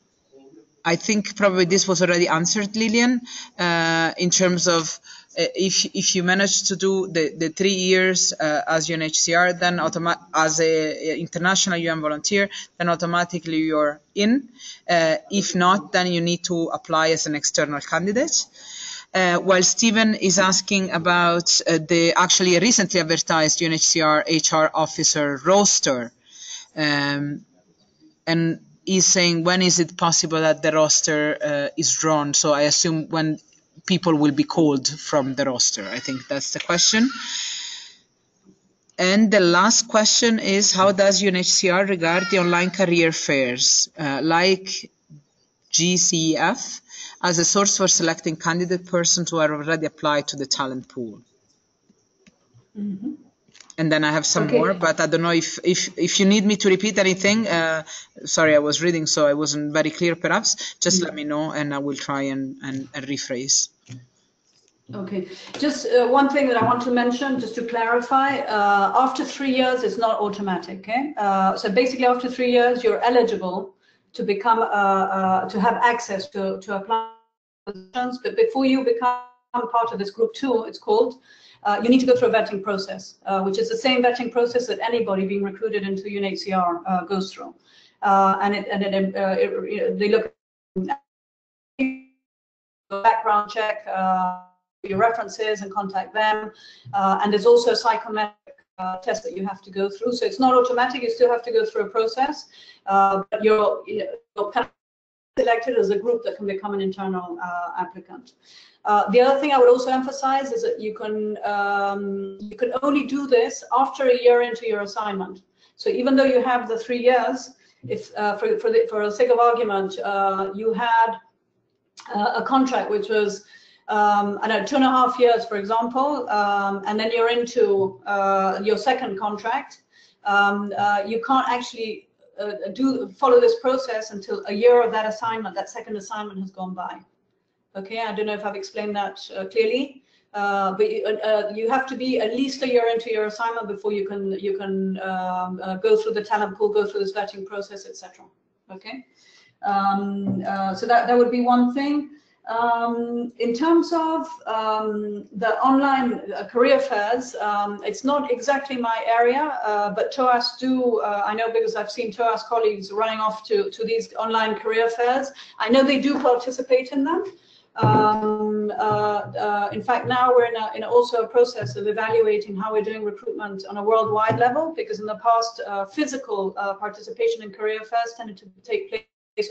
I think probably this was already answered, Lillian, uh, in terms of uh, if if you manage to do the, the three years uh, as UNHCR, then as a, international UN volunteer, then automatically you're in. Uh, if not, then you need to apply as an external candidate. Uh, while Stephen is asking about uh, the actually recently advertised UNHCR HR officer roster. Um, and he's saying when is it possible that the roster uh, is drawn? So I assume when people will be called from the roster. I think that's the question. And the last question is how does UNHCR regard the online career fairs uh, like GCEF as a source for selecting candidate persons who are already applied to the talent pool? Mm-hmm. And then I have some Okay. more, but I don't know if, if, if you need me to repeat anything. Uh, sorry, I was reading, so I wasn't very clear perhaps. Just let me know and I will try and, and, and rephrase. Okay, just uh, one thing that I want to mention, just to clarify, uh, after three years, it's not automatic, okay? Uh, so basically, after three years, you're eligible to become, uh, uh, to have access to, to apply but before you become part of this group two, it's called, uh, you need to go through a vetting process, uh, which is the same vetting process that anybody being recruited into UNHCR uh, goes through. Uh, and it, and it, uh, it, they look at background check, uh, your references and contact them. And there's also a psychometric uh, test that you have to go through. So it's not automatic, you still have to go through a process, uh, but you're, you're kind selected as a group that can become an internal uh, applicant. Uh, the other thing I would also emphasize is that you can um, you can only do this after a year into your assignment. So even though you have the three years, if uh, for for the, for the sake of argument, uh, you had uh, a contract which was um, I know two and a half years, for example, um, and then you're into uh, your second contract, um, you can't actually uh, do follow this process until a year of that assignment, that second assignment has gone by. Okay, I don't know if I've explained that uh, clearly, uh, but you, uh, you have to be at least a year into your assignment before you can you can um, uh, go through the talent pool, go through this vetting process, etc. Okay, um, uh, so that that would be one thing. Um, in terms of um, the online uh, career fairs, um, it's not exactly my area, uh, but TOAS do, uh, I know because I've seen TOAS colleagues running off to, to these online career fairs. I know they do participate in them. Um, uh, uh, in fact, now we're in, a, in also a process of evaluating how we're doing recruitment on a worldwide level, because in the past, uh, physical participation in career fairs tended to take place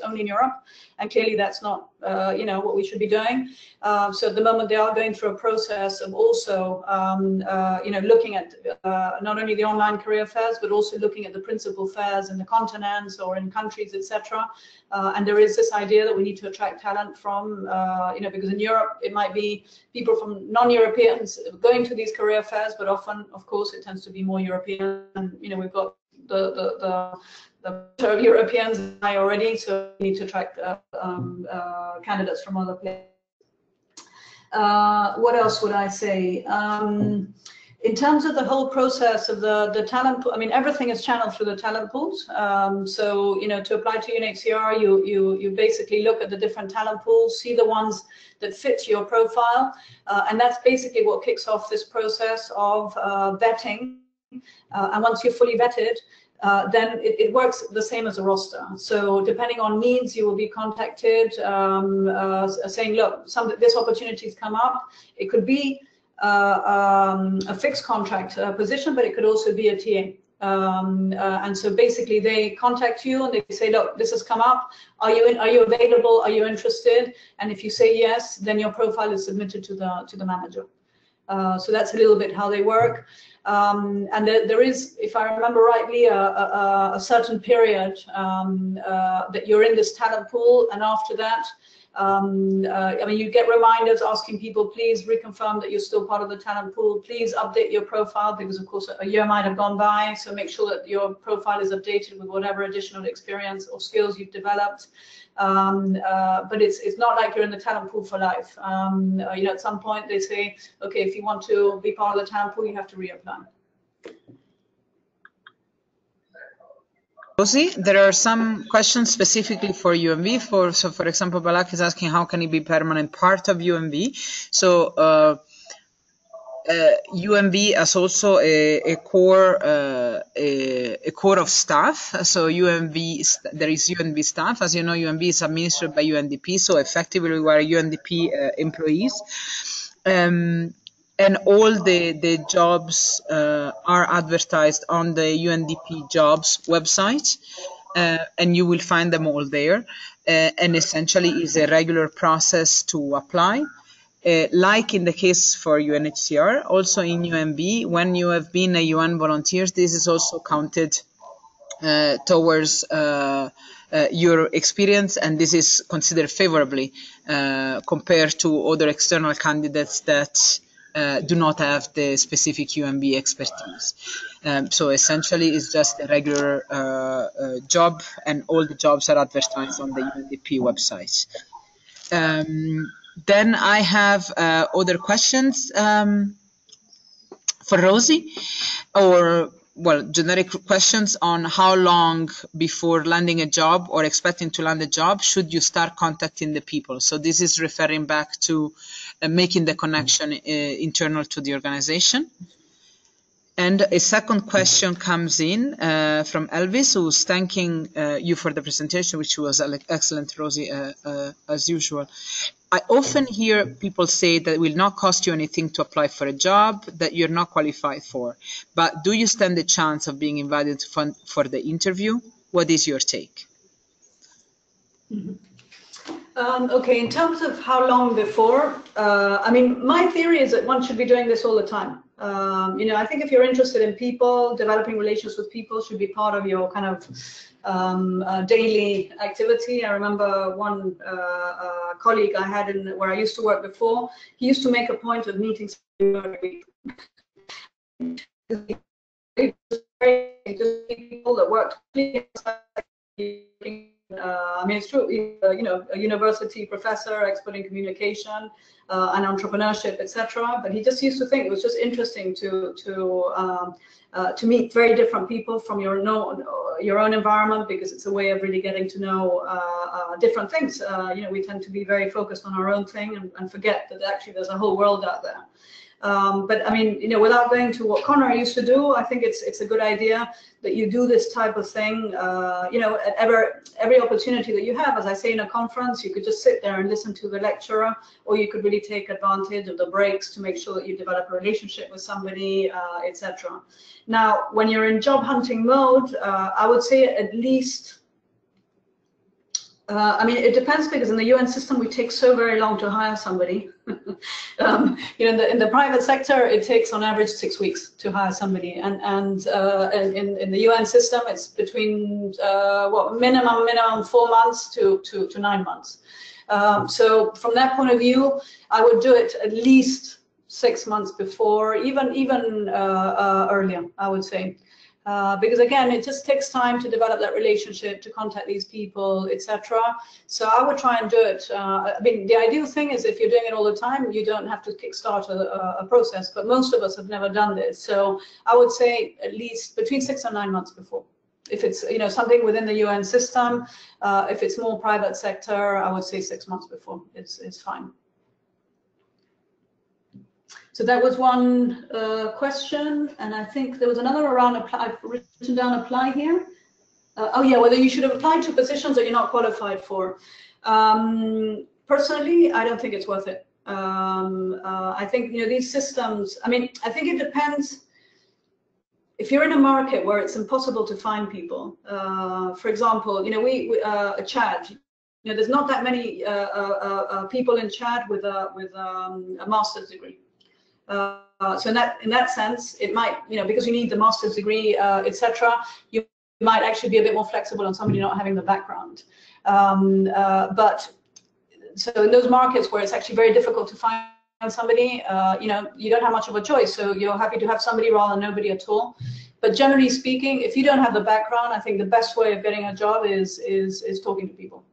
only in Europe, and clearly that's not, uh, you know, what we should be doing. Uh, so at the moment, they are going through a process of also, um, uh, you know, looking at uh, not only the online career fairs, but also looking at the principal fairs in the continents or in countries, etc. Uh, and there is this idea that we need to attract talent from, uh, you know, because in Europe it might be people from non-Europeans going to these career fairs, but often, of course, it tends to be more European. And, you know, we've got the the, the Europeans I already, so we need to attract uh, um, uh, candidates from other places. Uh, what else would I say? Um, in terms of the whole process of the the talent pool, I mean everything is channeled through the talent pools. Um, so you know to apply to UNHCR, you you you basically look at the different talent pools, see the ones that fit your profile, uh, and that's basically what kicks off this process of uh, vetting. Uh, and once you're fully vetted, uh, then it, it, works the same as a roster. So depending on needs, you will be contacted um, uh, saying, look, some this opportunity's come up. It could be uh, um, a fixed contract uh, position, but it could also be a TA. Um, uh, and so basically they contact you and they say, look, this has come up. Are you in, are you available? Are you interested? And if you say yes, then your profile is submitted to the to the manager. Uh, so that's a little bit how they work. Um, and there, there is, if I remember rightly, a, a, a certain period um, uh, that you're in this talent pool, and after that, Um, uh, I mean, you get reminders asking people, please reconfirm that you're still part of the talent pool. Please update your profile because, of course, a year might have gone by. So make sure that your profile is updated with whatever additional experience or skills you've developed. Um, uh, but it's it's not like you're in the talent pool for life. Um, uh, you know, at some point they say, okay, if you want to be part of the talent pool, you have to reapply. Rosie, there are some questions specifically for UNV. For so, for example, Balak is asking how can he be permanent part of UNV. So. Uh, uh, UNV as also a, a core uh, a, core of staff. So UNV there is UNV staff. As you know, UNV is administered by UNDP. So effectively, we are UNDP uh, employees. Um, and all the the jobs uh, are advertised on the UNDP jobs website, uh, and you will find them all there. Uh, and essentially, is a regular process to apply. Uh, like in the case for UNHCR, also in UNV, when you have been a UN volunteer, this is also counted uh, towards uh, uh, your experience, and this is considered favorably uh, compared to other external candidates that uh, do not have the specific UNV expertise. Um, so essentially, it's just a regular job, and all the jobs are advertised on the UNDP website. Um, then I have uh, other questions um, for Rosie, or well, generic questions on how long before landing a job or expecting to land a job should you start contacting the people. So this is referring back to uh, making the connection uh, internal to the organization. And a second question comes in uh, from Elvis, who's thanking uh, you for the presentation, which was excellent, Rosie, uh, uh, as usual. I often hear people say that it will not cost you anything to apply for a job that you're not qualified for. But do you stand a chance of being invited for, for the interview? What is your take? Mm-hmm. Um, okay, in terms of how long before, uh, I mean, my theory is that one should be doing this all the time. Um, you know, I think if you're interested in people, developing relations with people should be part of your kind of um, uh, daily activity. I remember one uh, uh, colleague I had in where I used to work before. He used to make a point of meeting people that worked uh, I mean, it's true, uh, you know, a university professor, expert in communication uh, and entrepreneurship, etc. But he just used to think it was just interesting to to um, uh, to meet very different people from your own your own environment because it's a way of really getting to know uh, uh, different things. you know, we tend to be very focused on our own thing and, and forget that actually there's a whole world out there. Um, but I mean, you know, without going to what Connor used to do, I think it's it's a good idea that you do this type of thing. Uh, you know, at every every opportunity that you have, as I say in a conference, you could just sit there and listen to the lecturer, or you could really take advantage of the breaks to make sure that you develop a relationship with somebody, uh, etc. Now, when you're in job hunting mode, uh, I would say at least uh, I mean, it depends because in the UN system, we take so very long to hire somebody. [LAUGHS] um, you know, in the, in the private sector, it takes on average six weeks to hire somebody, and and uh, in in the UN system, it's between uh, what minimum minimum four months to to to nine months. Um, so from that point of view, I would do it at least six months before, even even uh, uh, earlier, I would say. Uh, because again, it just takes time to develop that relationship, to contact these people, etc. So I would try and do it. Uh, I mean, the ideal thing is if you're doing it all the time, you don't have to kickstart a, a, process. But most of us have never done this, so I would say at least between six and nine months before. If it's you know something within the UN system, uh, if it's more private sector, I would say six months before. It's it's fine. So that was one uh, question, and I think there was another around apply. I've written down apply here. Uh, oh yeah, whether you should have applied to positions that you're not qualified for. Um, personally, I don't think it's worth it. Um, uh, I think you know these systems. I mean, I think it depends. If you're in a market where it's impossible to find people, uh, for example, you know, we, we uh, Chad, you know, there's not that many uh, uh, uh, people in Chad with a with um, a master's degree. Uh, so in that in that sense, it might you know because you need the master's degree, uh, etc. You might actually be a bit more flexible on somebody not having the background. Um, uh, but so in those markets where it's actually very difficult to find somebody, uh, you know, you don't have much of a choice. So you're happy to have somebody rather than nobody at all. But generally speaking, if you don't have the background, I think the best way of getting a job is is is talking to people.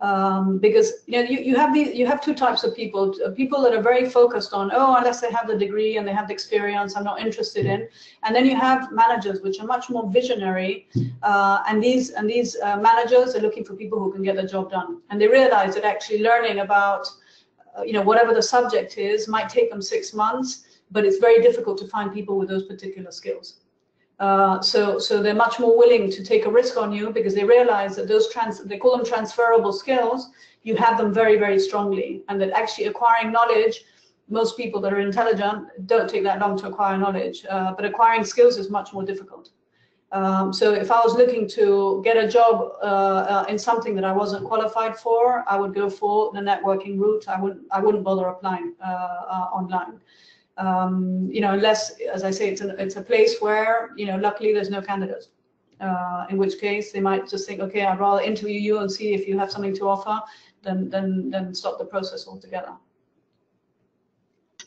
Um, because you know you, you have these you have two types of people. People that are very focused on oh unless they have the degree and they have the experience I'm not interested in. And then you have managers which are much more visionary uh, and these and these uh, managers are looking for people who can get the job done. And they realize that actually learning about uh, you know whatever the subject is might take them six months but it's very difficult to find people with those particular skills uh, so, so they're much more willing to take a risk on you because they realize that those trans, they call them transferable skills, you have them very, very strongly. And that actually acquiring knowledge, most people that are intelligent don't take that long to acquire knowledge, uh, but acquiring skills is much more difficult. Um, so if I was looking to get a job uh, uh, in something that I wasn't qualified for, I would go for the networking route. I wouldn't, I wouldn't bother applying uh, online um, you know, unless, as I say, it's a, it's a place where, you know, luckily there's no candidates. Uh, in which case they might just think, okay, I'd rather interview you and see if you have something to offer than, than, than stop the process altogether.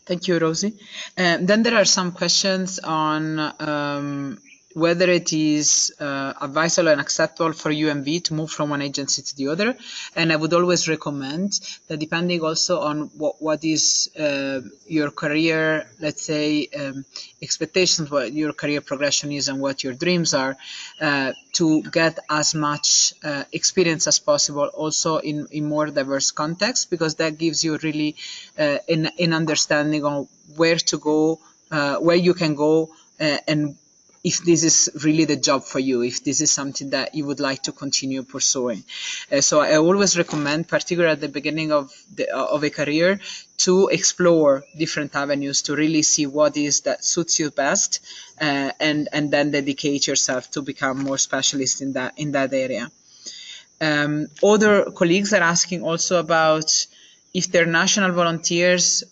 Thank you, Rosie. Um, then there are some questions on um, whether it is uh, advisable and acceptable for UNV to move from one agency to the other. And I would always recommend that depending also on what, what is uh, your career, let's say, um, expectations, what your career progression is and what your dreams are, uh, to get as much uh, experience as possible also in, in more diverse contexts, because that gives you really uh, an, an understanding on where to go, uh, where you can go, and if this is really the job for you, if this is something that you would like to continue pursuing. Uh, so I always recommend, particularly at the beginning of the, uh, of a career, to explore different avenues to really see what is that suits you best, uh, and and then dedicate yourself to become more specialist in that in that area. Um, other colleagues are asking also about if they're national volunteers,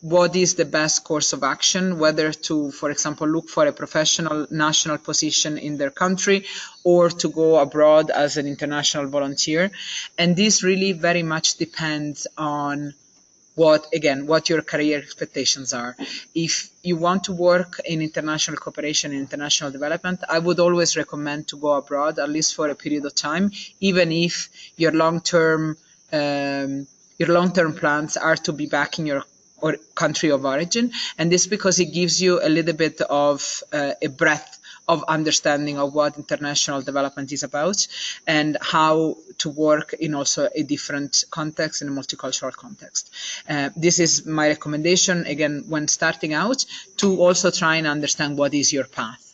what is the best course of action, whether to, for example, look for a professional national position in their country or to go abroad as an international volunteer. And this really very much depends on what, again, what your career expectations are. If you want to work in international cooperation and international development, I would always recommend to go abroad, at least for a period of time, even if your long-term um, your long-term plans are to be back in your or country of origin. And this because it gives you a little bit of uh, a breadth of understanding of what international development is about and how to work in also a different context, in a multicultural context. Uh, this is my recommendation, again, when starting out, to also try and understand what is your path.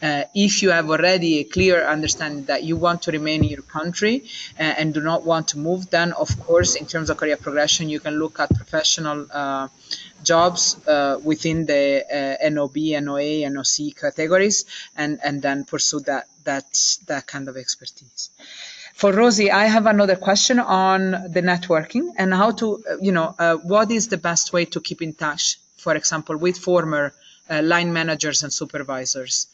Uh, if you have already a clear understanding that you want to remain in your country uh, and do not want to move, then of course, in terms of career progression, you can look at professional uh, jobs uh, within the uh, NOB, NOA, NOC categories, and, and then pursue that, that, that kind of expertise. For Rosie, I have another question on the networking and how to, you know, uh, what is the best way to keep in touch, for example, with former line managers and supervisors?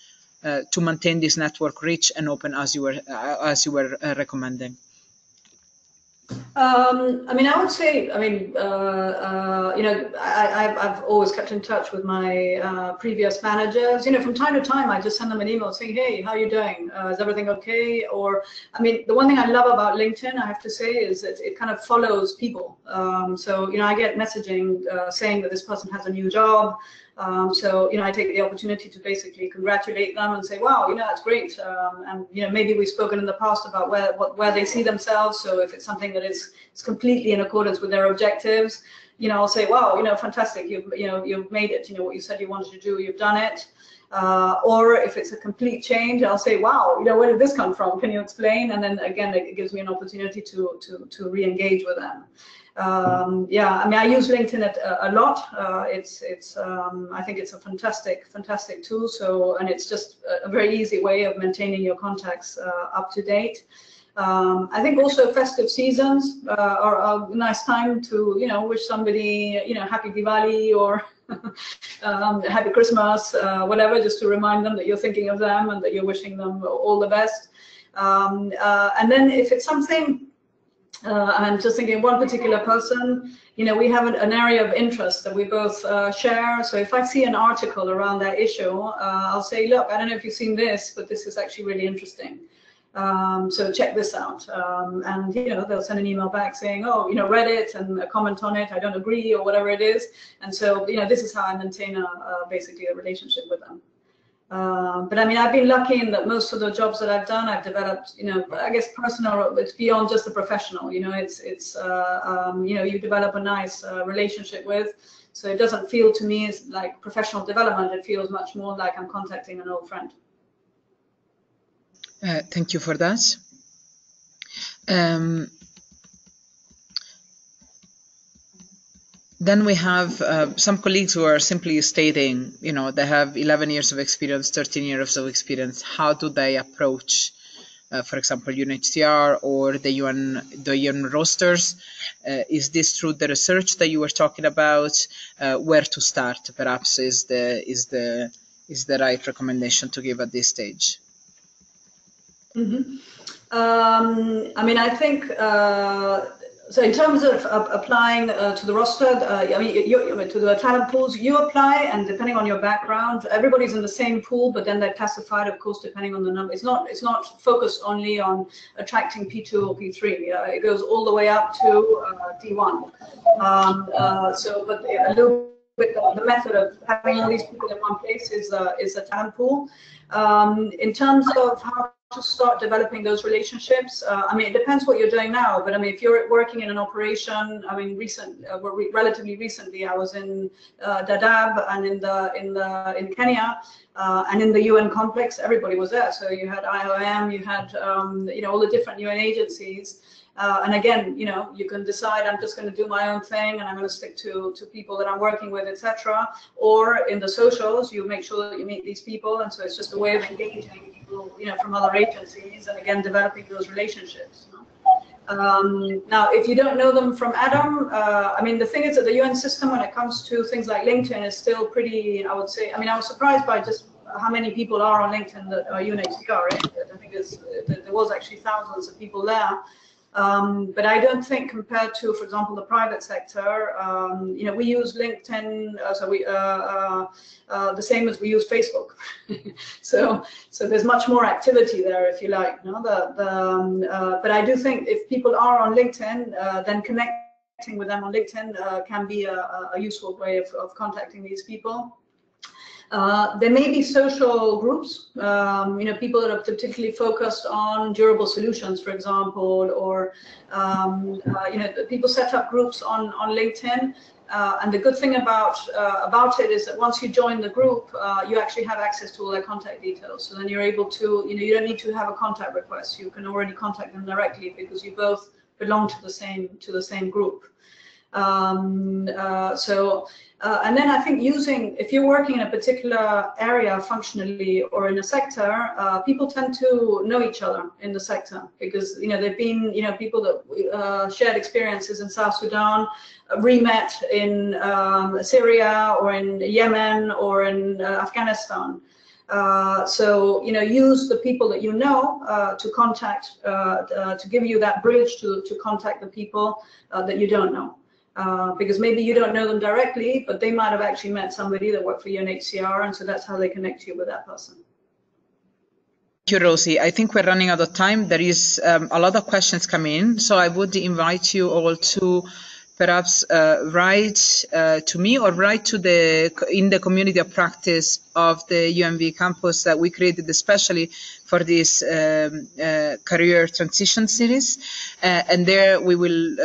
Uh, to maintain this network rich and open as you were uh, as you were uh, recommending? Um, I mean, I would say, I mean, uh, uh, you know, I, have always kept in touch with my uh, previous managers. You know, from time to time, I just send them an email saying, hey, how are you doing? is everything okay? Or, I mean, the one thing I love about LinkedIn, I have to say, is that it kind of follows people. Um, so, you know, I get messaging saying that this person has a new job. Um, so, you know, I take the opportunity to basically congratulate them and say, wow, you know, that's great. Um, and, you know, maybe we've spoken in the past about where, what, where they see themselves. So if it's something that is, is completely in accordance with their objectives, you know, I'll say, wow, you know, fantastic. You've, you know, you've made it, you know, what you said you wanted to do, you've done it. Uh, or if it's a complete change, I'll say, wow, you know, where did this come from? Can you explain? And then again, it gives me an opportunity to, to, to re-engage with them um, yeah, I mean, I use LinkedIn a, a lot. Uh, it's, it's, um, I think it's a fantastic, fantastic tool. So, and it's just a, very easy way of maintaining your contacts uh, up to date. Um, I think also festive seasons uh, are a nice time to, you know, wish somebody, you know, happy Diwali or [LAUGHS] um, happy Christmas, uh, whatever, just to remind them that you're thinking of them and that you're wishing them all the best. Um, uh, and then if it's something Uh, I'm just thinking one particular person, you know, we have an, an area of interest that we both uh, share. So if I see an article around that issue, uh, I'll say, look, I don't know if you've seen this, but this is actually really interesting. Um, so check this out. Um, and, you know, they'll send an email back saying, oh, you know, read it and a comment on it. I don't agree or whatever it is. And so, you know, this is how I maintain a, a basically a relationship with them. Um, but I mean, I've been lucky in that most of the jobs that I've done, I've developed, you know, I guess personal, it's beyond just the professional, you know, it's, it's uh, um, you know, you develop a nice uh, relationship with. So it doesn't feel to me as like professional development. It feels much more like I'm contacting an old friend. Uh, thank you for that. Um, then we have uh, some colleagues who are simply stating, you know, they have 11 years of experience, 13 years of experience. How do they approach, uh, for example, UNHCR or the UN, the UN rosters? Uh, is this through the research that you were talking about? Uh, where to start, perhaps, is the is the is the right recommendation to give at this stage? Mm -hmm. um, I mean, I think uh, so. In terms of uh, applying uh, to the roster, uh, I mean, you, to the talent pools, you apply, and depending on your background, everybody's in the same pool, but then they're classified, of course, depending on the number. It's not it's not focused only on attracting P2 or P3. it goes all the way up to D1. Um, so, but a little bit the method of having all these people in one place is is a talent pool. Um, in terms of how to start developing those relationships. Uh, I mean, it depends what you're doing now, but I mean, if you're working in an operation, I mean, recent, uh, re relatively recently, I was in uh, Dadaab and in the in the in Kenya uh, and in the UN complex. Everybody was there, so you had IOM, you had um, you know all the different UN agencies. Uh, and again, you know, you can decide I'm just going to do my own thing and I'm going to stick to to people that I'm working with, etc. Or in the socials, you make sure that you meet these people, and so it's just a way of engaging people, you know, from other agencies, and again, developing those relationships. Um, now, if you don't know them from Adam, uh, I mean, the thing is that the UN system, when it comes to things like LinkedIn, is still pretty, I would say, I mean, I was surprised by just how many people are on LinkedIn that are UNHCR. Right? I think there was actually thousands of people there. Um, but I don't think compared to, for example, the private sector, um, you know, we use LinkedIn, uh, so we uh, uh, uh the same as we use Facebook. [LAUGHS] so, so there's much more activity there, if you like. No, the, the um, uh, but I do think if people are on LinkedIn, uh, then connecting with them on LinkedIn can be a, a useful way of, of contacting these people. Uh, there may be social groups, um, you know, people that are particularly focused on durable solutions, for example, or, um, uh, you know, people set up groups on, on LinkedIn. Uh, and the good thing about uh, about it is that once you join the group, uh, you actually have access to all their contact details. So then you're able to, you know, you don't need to have a contact request. You can already contact them directly because you both belong to the same to the same group. Um, so, uh, and then I think using, if you're working in a particular area functionally or in a sector, uh, people tend to know each other in the sector because, you know, they've been, you know, people that uh, shared experiences in South Sudan, uh, re-met in um, Syria or in Yemen or in uh, Afghanistan. Uh, so you know, use the people that you know to contact, to give you that bridge to to contact the people that you don't know uh, because maybe you don't know them directly, but they might have actually met somebody that worked for UNHCR, and so that's how they connect you with that person. Thank you, Rosie. I think we're running out of time. There is um, a lot of questions coming in, so I would invite you all to perhaps uh, write uh, to me or write to the in the community of practice of the UNV campus that we created especially for this um, uh, career transition series. And there we will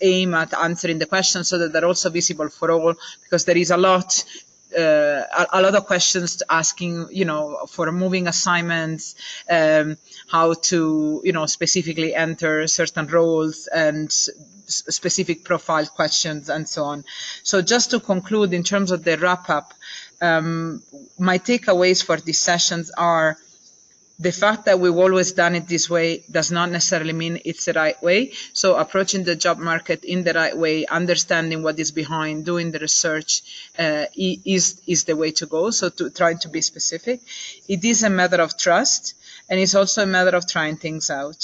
aim at answering the questions so that they're also visible for all because there is a lot uh, a, a, lot of questions asking, you know, for moving assignments, um, how to, you know, specifically enter certain roles and specific profile questions and so on. So just to conclude in terms of the wrap up, um, my takeaways for these sessions are the fact that we've always done it this way does not necessarily mean it's the right way. So approaching the job market in the right way, understanding what is behind, doing the research uh, is is the way to go. So to trying to be specific, it is a matter of trust, and it's also a matter of trying things out.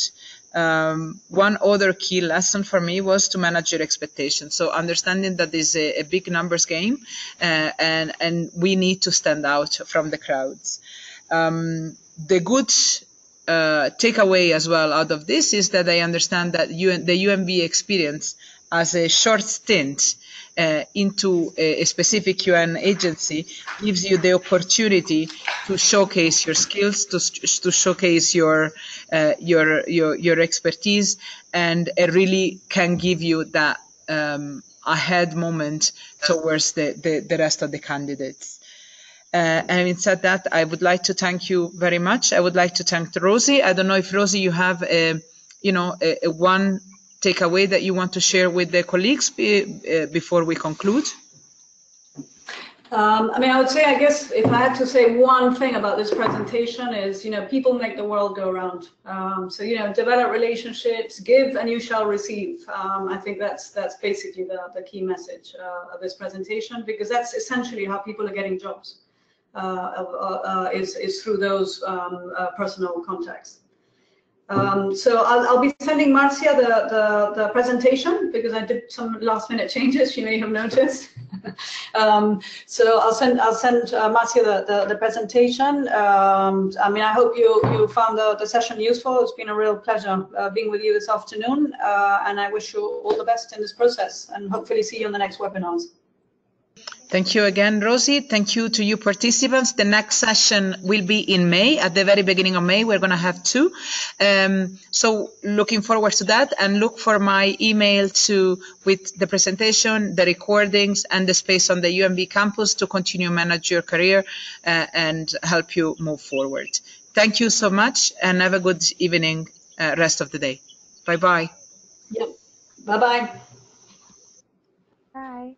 um, one other key lesson for me was to manage your expectations. So understanding that this is a, a big numbers game, uh, and and we need to stand out from the crowds. Um, the good uh, takeaway as well out of this is that I understand that UN, the UNV experience as a short stint uh, into a, a, specific UN agency gives you the opportunity to showcase your skills, to, to showcase your, uh, your, your, your expertise, and it really can give you that um, ahead moment towards the, the, the rest of the candidates. Uh, having said that, I would like to thank you very much. I would like to thank Rosie. I don't know if Rosie, you have a, you know, a, a one takeaway that you want to share with the colleagues be, uh, before we conclude. Um, I mean, I would say, I guess, if I had to say one thing about this presentation is, you know, people make the world go round. Um, so, you know, develop relationships, give and you shall receive. Um, I think that's that's basically the, the key message uh, of this presentation because that's essentially how people are getting jobs. Uh, uh, is, is through those um, personal contacts. Um, so I'll, I'll, be sending Marcia the, the, the, presentation because I did some last minute changes, you may have noticed. [LAUGHS] um, so I'll send I'll send uh, Marcia the, the, the presentation. Um, I mean, I hope you, you found the, the session useful. It's been a real pleasure uh, being with you this afternoon. Uh, and I wish you all the best in this process and hopefully see you on the next webinars. Thank you again, Rosie. Thank you to you participants. The next session will be in May, at the very beginning of May. We're going to have two. Um, so looking forward to that and look for my email to with the presentation, the recordings and the space on the UNV campus to continue manage your career uh, and help you move forward. Thank you so much and have a good evening uh, rest of the day. Bye-bye. Yep. Bye Bye-bye.